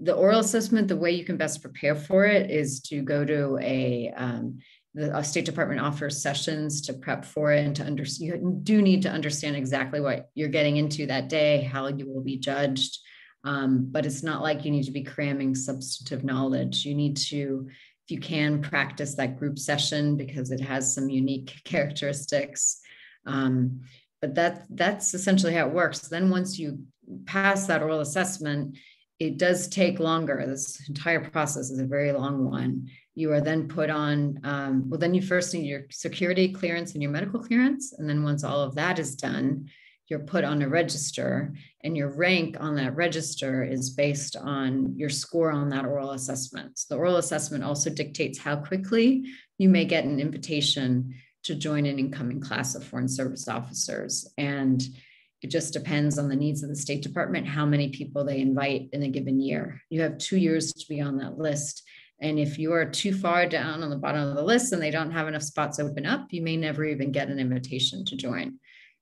the oral assessment, the way you can best prepare for it is to go to a um, the State Department offers sessions to prep for it and to understand. You do need to understand exactly what you're getting into that day, how you will be judged. Um, but it's not like you need to be cramming substantive knowledge. You need to, if you can, practice that group session because it has some unique characteristics. Um, but that that's essentially how it works. Then once you pass that oral assessment, it does take longer. This entire process is a very long one. You are then put on, um, well, then you first need your security clearance and your medical clearance. And then once all of that is done, you're put on a register and your rank on that register is based on your score on that oral assessment. So the oral assessment also dictates how quickly you may get an invitation to join an incoming class of foreign service officers. And it just depends on the needs of the State Department, how many people they invite in a given year. You have two years to be on that list. And if you are too far down on the bottom of the list and they don't have enough spots open up, you may never even get an invitation to join.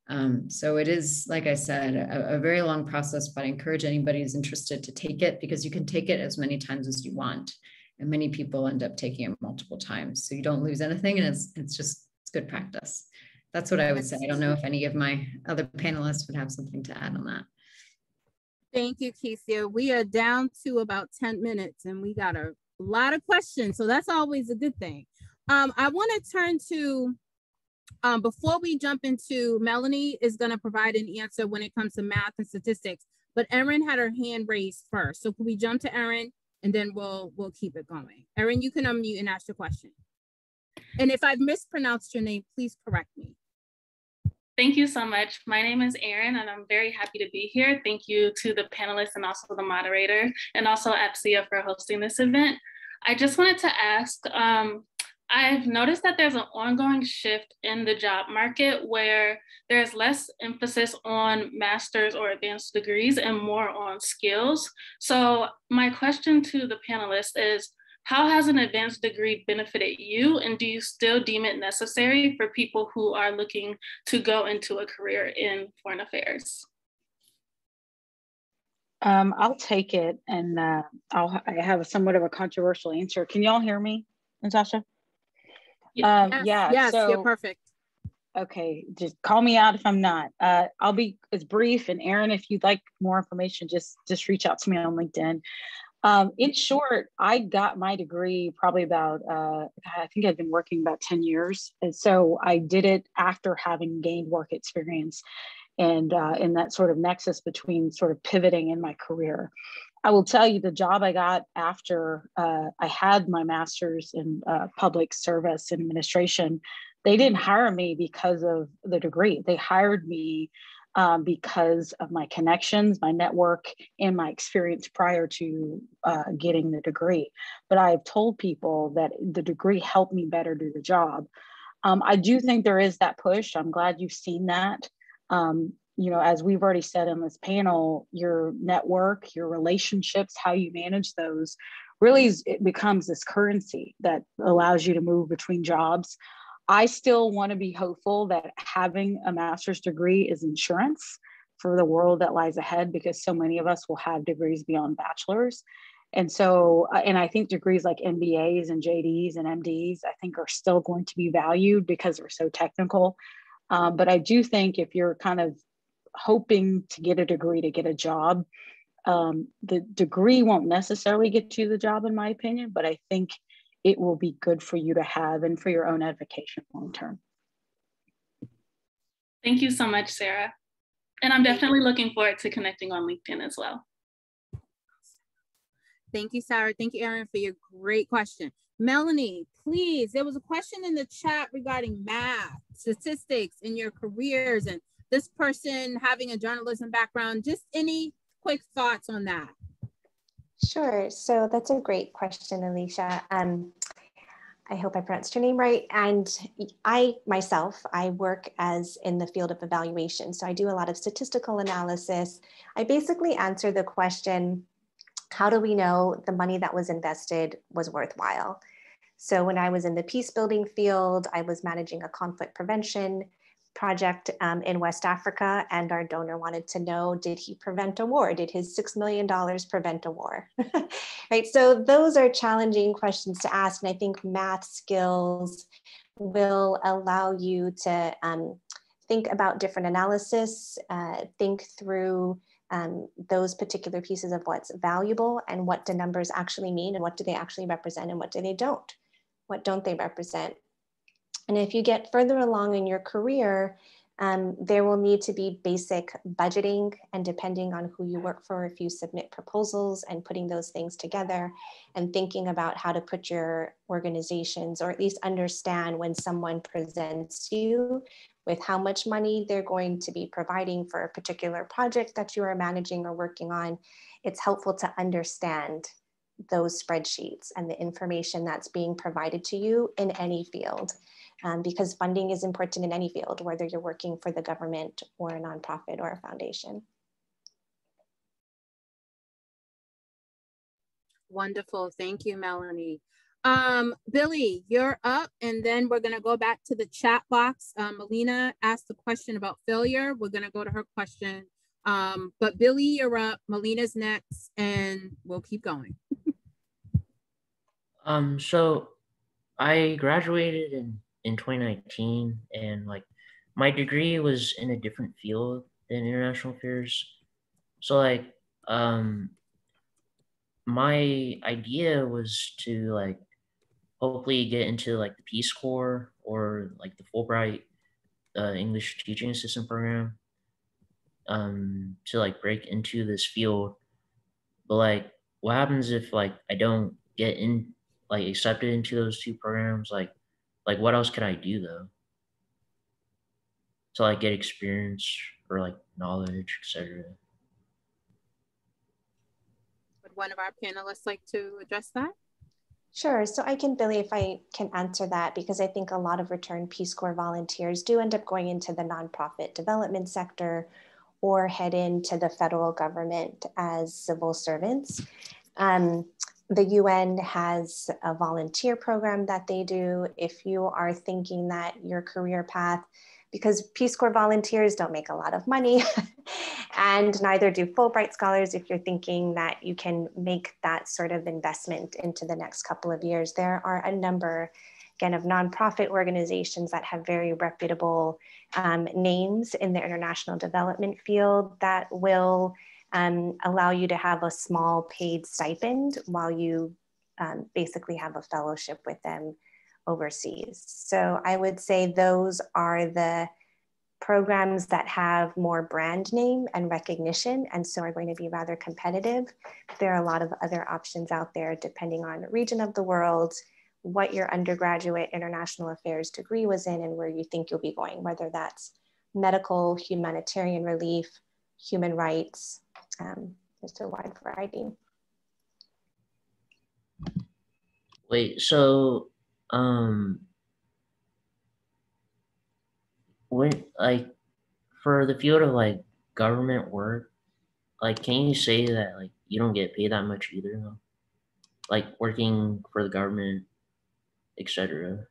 Um, so it is, like I said, a, a, very long process, but I encourage anybody who's interested to take it because you can take it as many times as you want. And many people end up taking it multiple times. So you don't lose anything and it's, it's just, it's good practice. That's what I would say. I don't know if any of my other panelists would have something to add on that. Thank you, Kezia. We are down to about 10 minutes and we got a lot of questions. So that's always a good thing. Um, I want to turn to um, before we jump into Melanie is going to provide an answer when it comes to math and statistics, but Erin had her hand raised first. So can we jump to Erin and then we'll we'll keep it going. Erin, you can unmute and ask your question. And if I've mispronounced your name, please correct me. Thank you so much. My name is Erin, and I'm very happy to be here. Thank you to the panelists and also the moderator, and also APSIA for hosting this event. I just wanted to ask, um, I've noticed that there's an ongoing shift in the job market where there's less emphasis on master's or advanced degrees and more on skills. So my question to the panelists is, how has an advanced degree benefited you? And do you still deem it necessary for people who are looking to go into a career in foreign affairs? Um, I'll take it and uh, I'll I have a somewhat of a controversial answer. Can y'all hear me, Natascha? Yeah, um, yeah, yes, so, you're perfect. Okay, just call me out if I'm not. Uh, I'll be as brief. And Erin, if you'd like more information, just just reach out to me on LinkedIn. Um, in short, I got my degree probably about, uh, I think I'd been working about 10 years. And so I did it after having gained work experience and uh, in that sort of nexus between sort of pivoting in my career. I will tell you the job I got after uh, I had my master's in uh, public service and administration, they didn't hire me because of the degree. They hired me um, because of my connections, my network, and my experience prior to uh, getting the degree. But I've told people that the degree helped me better do the job. Um, I do think there is that push. I'm glad you've seen that. Um, you know, as we've already said in this panel, your network, your relationships, how you manage those really is, it becomes this currency that allows you to move between jobs I still want to be hopeful that having a master's degree is insurance for the world that lies ahead because so many of us will have degrees beyond bachelor's. And so, uh, and I think degrees like MBAs and JDs and MDs, I think are still going to be valued because they're so technical. Um, but I do think if you're kind of hoping to get a degree to get a job, um, the degree won't necessarily get you the job, in my opinion. But I think it will be good for you to have and for your own education long term. Thank you so much, Sarah. And I'm definitely looking forward to connecting on LinkedIn as well. Thank you, Sarah. Thank you, Erin, for your great question. Melanie, please, there was a question in the chat regarding math, statistics in your careers, and this person having a journalism background. Just any quick thoughts on that? Sure. So that's a great question, Alicia. Um, I hope I pronounced your name right. And I myself, I work as in the field of evaluation. So I do a lot of statistical analysis. I basically answer the question, how do we know the money that was invested was worthwhile? So when I was in the peace building field, I was managing a conflict prevention project um, in West Africa, and our donor wanted to know did he prevent a war? Did his $6 million prevent a war? right. So, those are challenging questions to ask. And I think math skills will allow you to um, think about different analysis, uh, think through. Um, those particular pieces of what's valuable and what do numbers actually mean and what do they actually represent and what do they don't what don't they represent and if you get further along in your career, um, there will need to be basic budgeting and depending on who you work for, if you submit proposals and putting those things together and thinking about how to put your organizations or at least understand when someone presents you with how much money they're going to be providing for a particular project that you are managing or working on, it's helpful to understand those spreadsheets and the information that's being provided to you in any field um, because funding is important in any field, whether you're working for the government or a nonprofit or a foundation. Wonderful. Thank you, Melanie. Um, Billy, you're up, and then we're going to go back to the chat box. Um, Melina asked a question about failure. We're going to go to her question. Um, but Billy, you're up. Melina's next, and we'll keep going. um, so I graduated in in 2019 and like my degree was in a different field than international affairs so like um my idea was to like hopefully get into like the peace corps or like the fulbright the English teaching assistant program um, to like break into this field. But like, what happens if like I don't get in like accepted into those two programs? Like, like what else could I do though? To like get experience or like knowledge, etc. Would one of our panelists like to address that? Sure. So I can, Billy, if I can answer that, because I think a lot of return Peace Corps volunteers do end up going into the nonprofit development sector or head into the federal government as civil servants. Um, the UN has a volunteer program that they do. If you are thinking that your career path because Peace Corps volunteers don't make a lot of money and neither do Fulbright scholars. If you're thinking that you can make that sort of investment into the next couple of years, there are a number again of nonprofit organizations that have very reputable um, names in the international development field that will um, allow you to have a small paid stipend while you um, basically have a fellowship with them overseas. So I would say those are the programs that have more brand name and recognition and so are going to be rather competitive. There are a lot of other options out there depending on region of the world, what your undergraduate international affairs degree was in and where you think you'll be going, whether that's medical, humanitarian relief, human rights, um, just a wide variety. Wait, so um when like for the field of like government work like can you say that like you don't get paid that much either though? like working for the government etc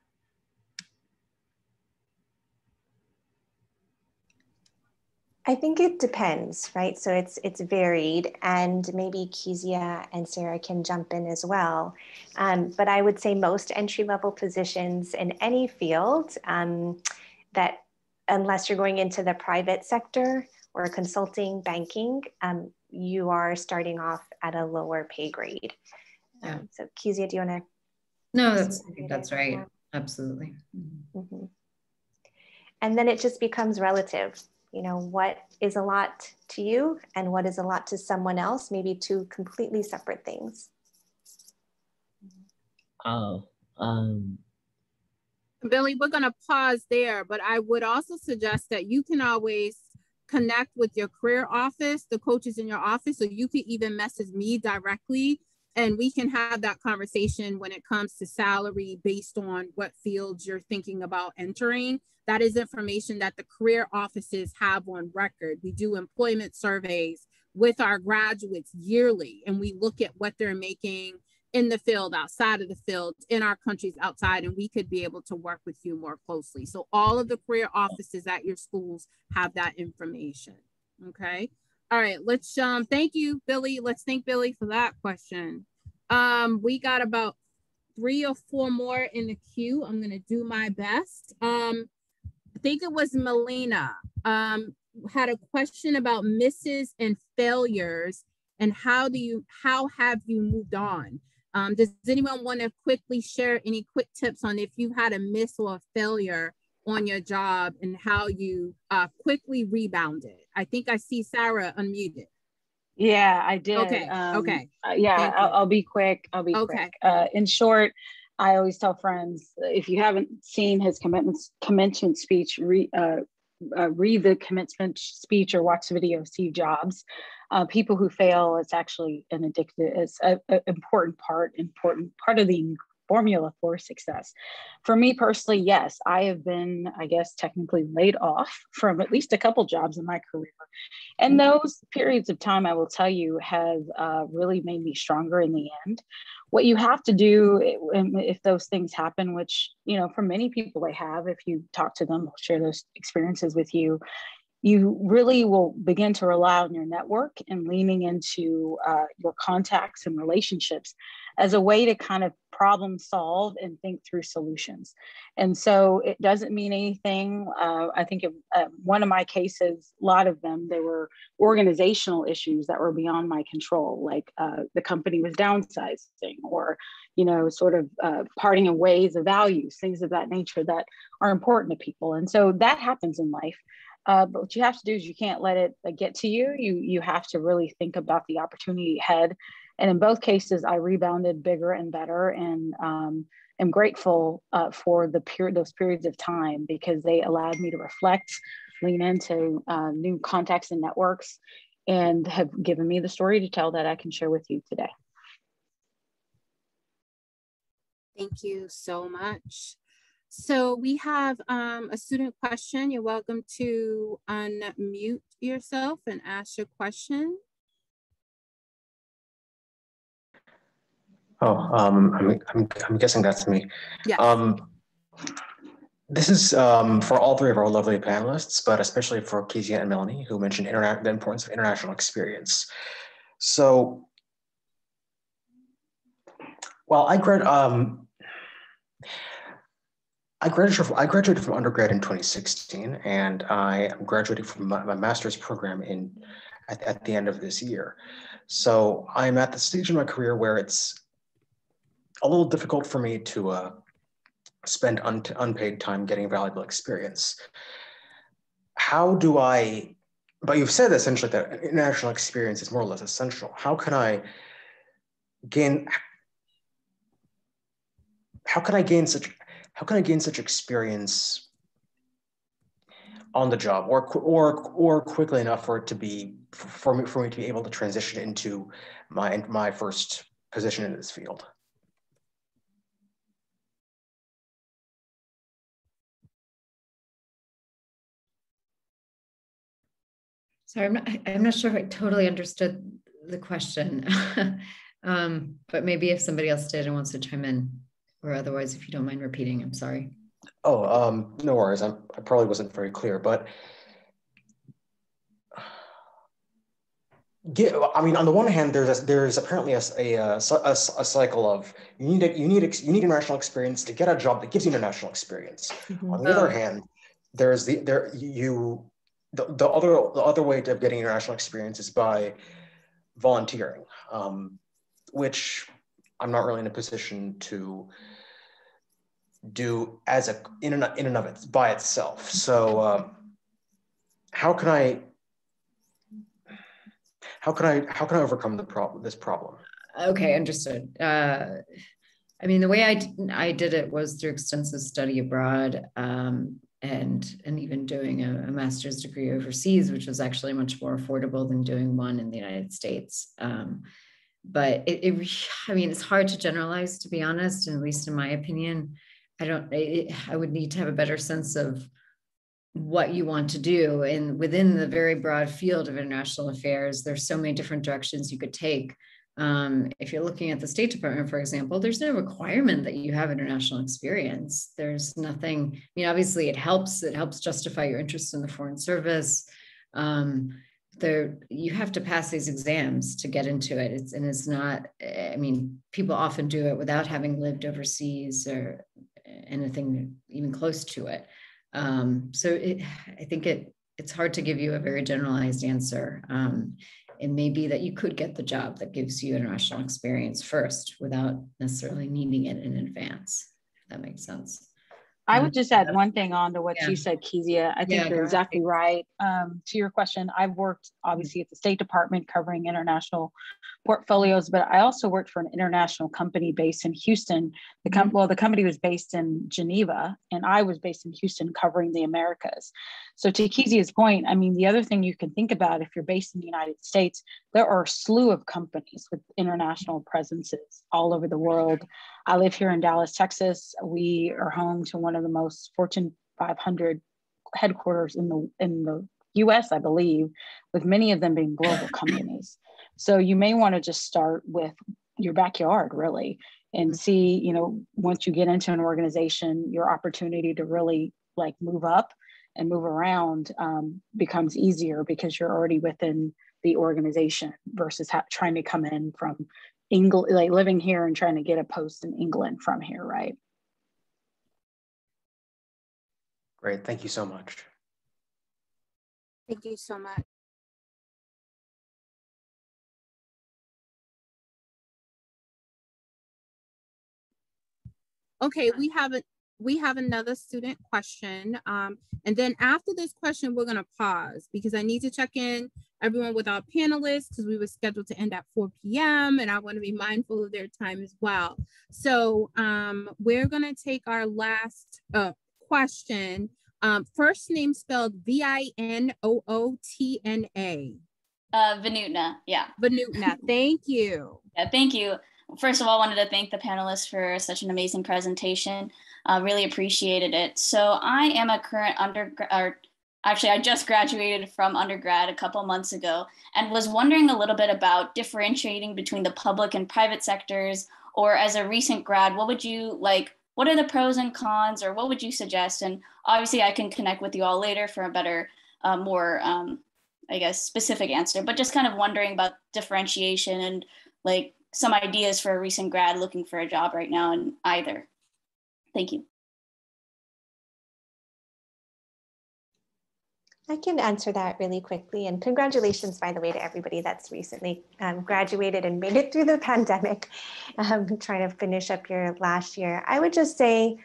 I think it depends, right? So it's it's varied, and maybe Kezia and Sarah can jump in as well. Um, but I would say most entry level positions in any field um, that, unless you're going into the private sector or consulting, banking, um, you are starting off at a lower pay grade. Yeah. Um, so Kezia, do you want to? No, that's that's right. Absolutely. Mm -hmm. And then it just becomes relative you know, what is a lot to you and what is a lot to someone else, maybe two completely separate things. Oh, um, Billy, we're going to pause there, but I would also suggest that you can always connect with your career office, the coaches in your office, so you could even message me directly and we can have that conversation when it comes to salary based on what fields you're thinking about entering that is information that the career offices have on record we do employment surveys with our graduates yearly and we look at what they're making in the field outside of the field in our countries outside and we could be able to work with you more closely so all of the career offices at your schools have that information okay all right, let's um thank you, Billy. Let's thank Billy for that question. Um, we got about three or four more in the queue. I'm gonna do my best. Um, think it was Melina. Um, had a question about misses and failures and how do you how have you moved on? Um, does anyone want to quickly share any quick tips on if you had a miss or a failure on your job and how you uh, quickly rebounded. I think I see Sarah unmuted. Yeah, I did. Okay. Um, okay. Uh, yeah, I'll, I'll, be quick. I'll be okay. quick. Uh, in short, I always tell friends if you haven't seen his commencement speech, re, uh, uh, read the commencement speech or watch the video. Of Steve Jobs. Uh, people who fail, it's actually an addictive. It's an important part, important part of the formula for success. For me personally, yes, I have been, I guess, technically laid off from at least a couple jobs in my career. And mm-hmm. those periods of time, I will tell you, have uh, really made me stronger in the end. What you have to do if those things happen, which, you know, for many people they have, if you talk to them, they'll share those experiences with you you really will begin to rely on your network and leaning into uh, your contacts and relationships as a way to kind of problem solve and think through solutions. And so it doesn't mean anything. Uh, I think uh, one of my cases, a lot of them, they were organizational issues that were beyond my control, like uh, the company was downsizing or, you know, sort of uh, parting in ways of values, things of that nature that are important to people. And so that happens in life. Uh, but what you have to do is you can't let it get to you. You you have to really think about the opportunity ahead and in both cases, I rebounded bigger and better and um, am grateful uh, for the period, those periods of time because they allowed me to reflect, lean into uh, new contacts and networks, and have given me the story to tell that I can share with you today. Thank you so much. So we have um, a student question. You're welcome to unmute yourself and ask your question. Oh, um, I'm, I'm, I'm guessing that's me. Yeah. Um, this is um, for all three of our lovely panelists, but especially for Kezia and Melanie, who mentioned the importance of international experience. So, well, I grad, um, I graduated from, I graduated from undergrad in 2016, and I am graduating from my, my master's program in at, at the end of this year. So I'm at the stage in my career where it's a little difficult for me to uh, spend un unpaid time getting valuable experience. How do I, but you've said essentially that international experience is more or less essential. How can I gain, how can I gain such, how can I gain such experience on the job or, or, or quickly enough for it to be, for me, for me to be able to transition into my, my first position in this field? Sorry, I'm not, I'm not sure if I totally understood the question, um, but maybe if somebody else did and wants to chime in, or otherwise, if you don't mind repeating, I'm sorry. Oh, um, no worries. I'm, I probably wasn't very clear, but get, I mean, on the one hand, there's a, there's apparently a, a, a, a, cycle of you need a, you need you need international experience to get a job that gives you international experience. Mm -hmm. On the other oh. hand, there's the there you the, the other the other way of getting international experience is by volunteering, um, which I'm not really in a position to do as a in and, in and of it by itself. So um, how can I how can I how can I overcome the problem this problem? Okay, understood. Uh, I mean, the way I, I did it was through extensive study abroad. Um, and and even doing a, a, master's degree overseas, which was actually much more affordable than doing one in the United States. Um, but it, it, I mean, it's hard to generalize, to be honest, at least in my opinion, I don't. I would need to have a better sense of what you want to do, and within the very broad field of international affairs, there's so many different directions you could take. Um, if you're looking at the State Department, for example, there's no requirement that you have international experience. There's nothing, I mean, obviously it helps, it helps justify your interest in the Foreign Service. Um, there, you have to pass these exams to get into it. It's, and it's not, I mean, people often do it without having lived overseas or anything even close to it. Um, so it, I think it, it's hard to give you a very generalized answer. Um, it may be that you could get the job that gives you international experience first without necessarily needing it in advance, if that makes sense. I would just add one thing on to what yeah. you said, Kezia. I think yeah, you're exactly right. Um, to your question, I've worked obviously at the State Department covering international portfolios, but I also worked for an international company based in Houston. The com- mm-hmm. well, the company was based in Geneva, and I was based in Houston covering the Americas. So to Kezia's point, I mean, the other thing you can think about if you're based in the United States, there are a slew of companies with international presences all over the world. I live here in Dallas, Texas. We are home to one of the most Fortune 500 headquarters in the in the US, I believe, with many of them being global companies. So you may want to just start with your backyard, really, and mm-hmm. see, you know, once you get into an organization, your opportunity to really like move up and move around um, becomes easier because you're already within the organization versus ha- trying to come in from England, like living here and trying to get a post in England from here, right? Great, thank you so much. Thank you so much. Okay, we have a we have another student question. Um, and then after this question, we're gonna pause because I need to check in everyone with our panelists because we were scheduled to end at 4 p.m. and I wanna be mindful of their time as well. So um, we're gonna take our last uh, question. Um, first name spelled V-I-N-O-O-T-N-A. Uh, Vinootna, yeah. Vinootna, thank you. Yeah, thank you. First of all, wanted to thank the panelists for such an amazing presentation. Uh, really appreciated it. So I am a current undergrad, or actually I just graduated from undergrad a couple months ago and was wondering a little bit about differentiating between the public and private sectors, or as a recent grad, what would you like, what are the pros and cons, or what would you suggest? And obviously I can connect with you all later for a better, uh, more, um, I guess, specific answer, but just kind of wondering about differentiation and like some ideas for a recent grad looking for a job right now in either. Thank you. I can answer that really quickly. And congratulations, by the way, to everybody that's recently um, graduated and made it through the pandemic, um, trying to finish up your last year. I would just say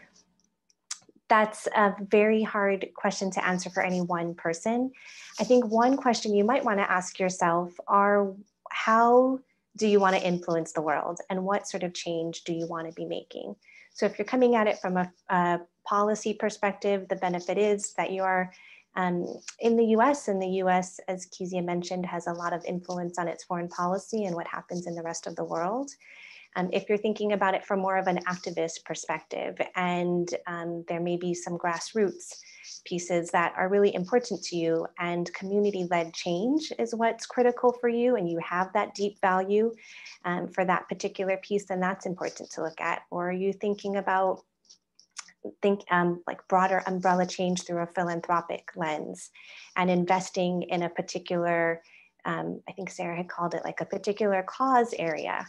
that's a very hard question to answer for any one person. I think one question you might want to ask yourself are how do you want to influence the world and what sort of change do you want to be making? So if you're coming at it from a, a policy perspective, the benefit is that you are um, in the US, and the US, as Kezia mentioned, has a lot of influence on its foreign policy and what happens in the rest of the world. Um, if you're thinking about it from more of an activist perspective, and um, there may be some grassroots pieces that are really important to you, and community led change is what's critical for you, and you have that deep value um, for that particular piece, then that's important to look at. Or are you thinking about think um, like broader umbrella change through a philanthropic lens and investing in a particular um, I think Sarah had called it like a particular cause area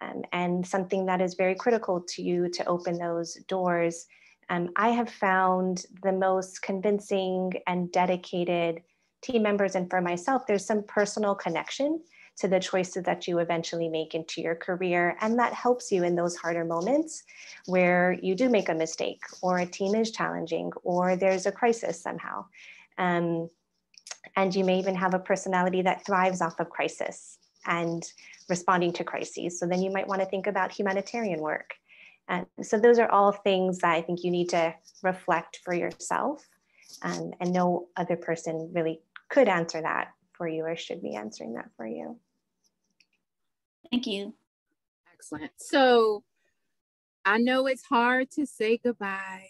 um, and something that is very critical to you to open those doors. Um, I have found the most convincing and dedicated team members, and for myself, there's some personal connection to the choices that you eventually make into your career. And that helps you in those harder moments where you do make a mistake, or a team is challenging, or there's a crisis somehow. Um, and you may even have a personality that thrives off of crisis and responding to crises. So then you might want to think about humanitarian work. And so those are all things that I think you need to reflect for yourself. Um, and no other person really could answer that for you or should be answering that for you. Thank you. Excellent. So I know it's hard to say goodbye.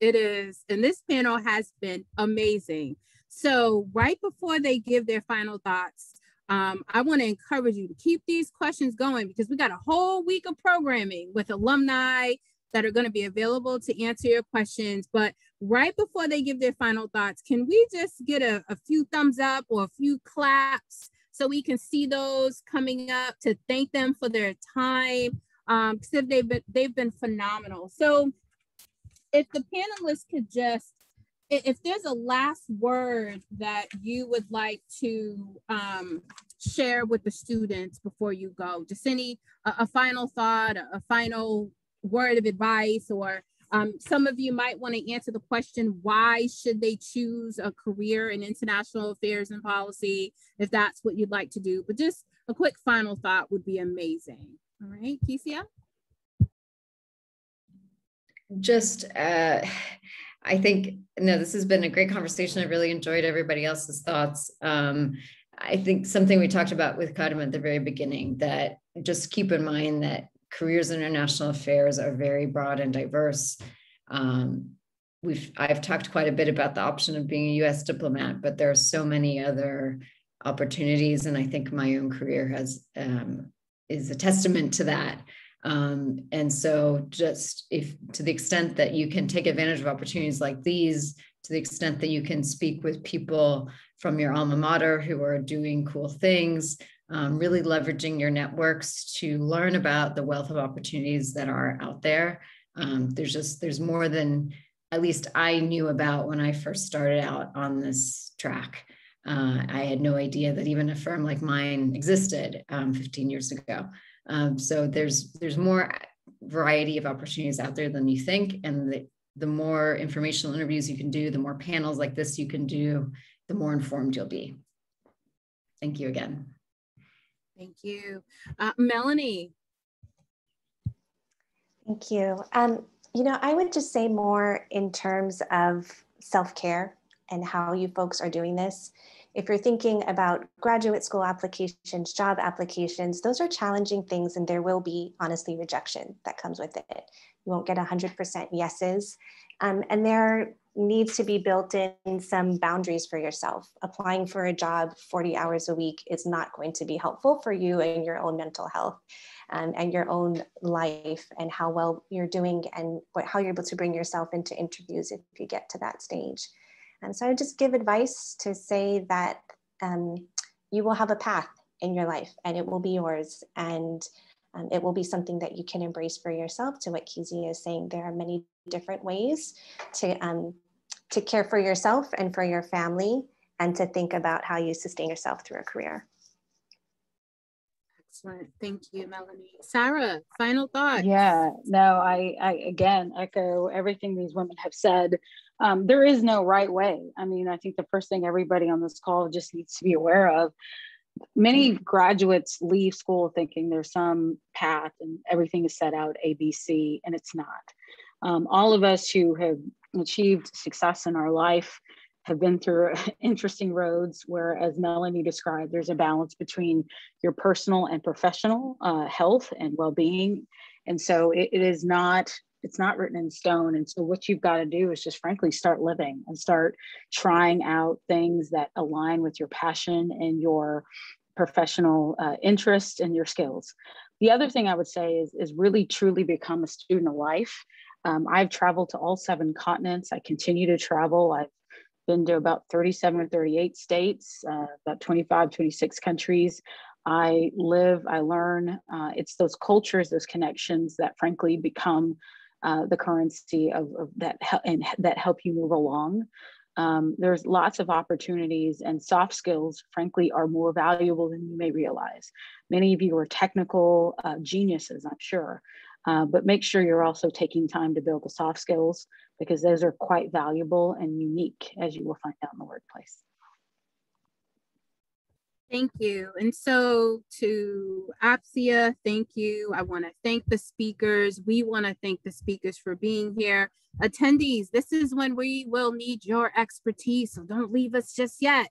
It is. And this panel has been amazing. So, right before they give their final thoughts, um, I want to encourage you to keep these questions going because we got a whole week of programming with alumni that are going to be available to answer your questions. But right before they give their final thoughts, can we just get a, a few thumbs up or a few claps so we can see those coming up to thank them for their time um, because they've been they've been phenomenal. So if the panelists could just if there's a last word that you would like to um, share with the students before you go, just any a, a final thought, a, a, final word of advice, or um, some of you might want to answer the question, why should they choose a career in international affairs and policy, if that's what you'd like to do. But just a quick final thought would be amazing. All right, Kezia? Just, uh, I think, no, this has been a great conversation. I really enjoyed everybody else's thoughts. Um, I think something we talked about with Kadima at the very beginning that just keep in mind that careers in international affairs are very broad and diverse. Um, we've I've talked quite a bit about the option of being a U.S. diplomat, but there are so many other opportunities, and I think my own career has um, is a testament to that. Um, and so, just if to the extent that you can take advantage of opportunities like these, to the extent that you can speak with people from your alma mater who are doing cool things, um, really leveraging your networks to learn about the wealth of opportunities that are out there. Um, there's just, there's more than at least I knew about when I first started out on this track. Uh, I had no idea that even a firm like mine existed um, 15 years ago. Um, so there's there's more variety of opportunities out there than you think, and the the more informational interviews you can do, the more panels like this you can do, the more informed you'll be. Thank you again. Thank you. Uh, Melanie. Thank you. Um, you know, I would just say more in terms of self-care and how you folks are doing this. If you're thinking about graduate school applications, job applications, those are challenging things and there will be honestly rejection that comes with it. You won't get 100% yeses. Um, and there needs to be built in some boundaries for yourself. Applying for a job 40 hours a week is not going to be helpful for you and your own mental health um, and your own life and how well you're doing and what, how you're able to bring yourself into interviews if you get to that stage. And so I just give advice to say that um, you will have a path in your life and it will be yours. And um, it will be something that you can embrace for yourself to what Kezia is saying. There are many different ways to, um, to care for yourself and for your family and to think about how you sustain yourself through a career. Excellent. Thank you, Melanie. Sarah, final thoughts. Yeah, no, I, I again echo everything these women have said. Um, there is no right way. I mean, I think the first thing everybody on this call just needs to be aware of many graduates leave school thinking there's some path and everything is set out ABC, and it's not. Um, all of us who have achieved success in our life have been through interesting roads where, as Melanie described, there's a balance between your personal and professional uh, health and well-being. And so it, it is not it's not written in stone. And so what you've got to do is just frankly start living and start trying out things that align with your passion and your professional uh, interest and your skills. The other thing I would say is, is really truly become a student of life. Um, I've traveled to all seven continents. I continue to travel. I've been to about 37 or 38 states, uh, about 25, 26 countries. I live, I learn. Uh, it's those cultures, those connections that frankly become uh, the currency of, of that and that help you move along. Um, there's lots of opportunities and soft skills, frankly, are more valuable than you may realize. Many of you are technical uh, geniuses, I'm sure, uh, but make sure you're also taking time to build the soft skills because those are quite valuable and unique as you will find out in the workplace. Thank you. And so to APSIA, thank you. I want to thank the speakers. We want to thank the speakers for being here. Attendees, this is when we will need your expertise, so don't leave us just yet.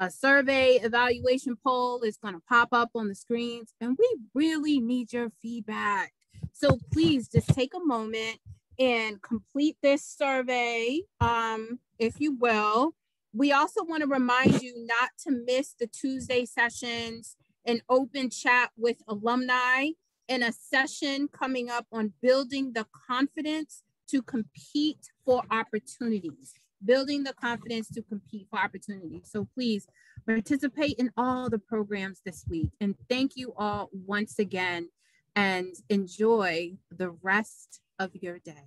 A survey evaluation poll is going to pop up on the screens, and we really need your feedback. So please just take a moment and complete this survey, um, if you will. We also want to remind you not to miss the Tuesday sessions and open chat with alumni and a session coming up on building the confidence to compete for opportunities. Building the confidence to compete for opportunities. So please participate in all the programs this week. And thank you all once again and enjoy the rest of your day.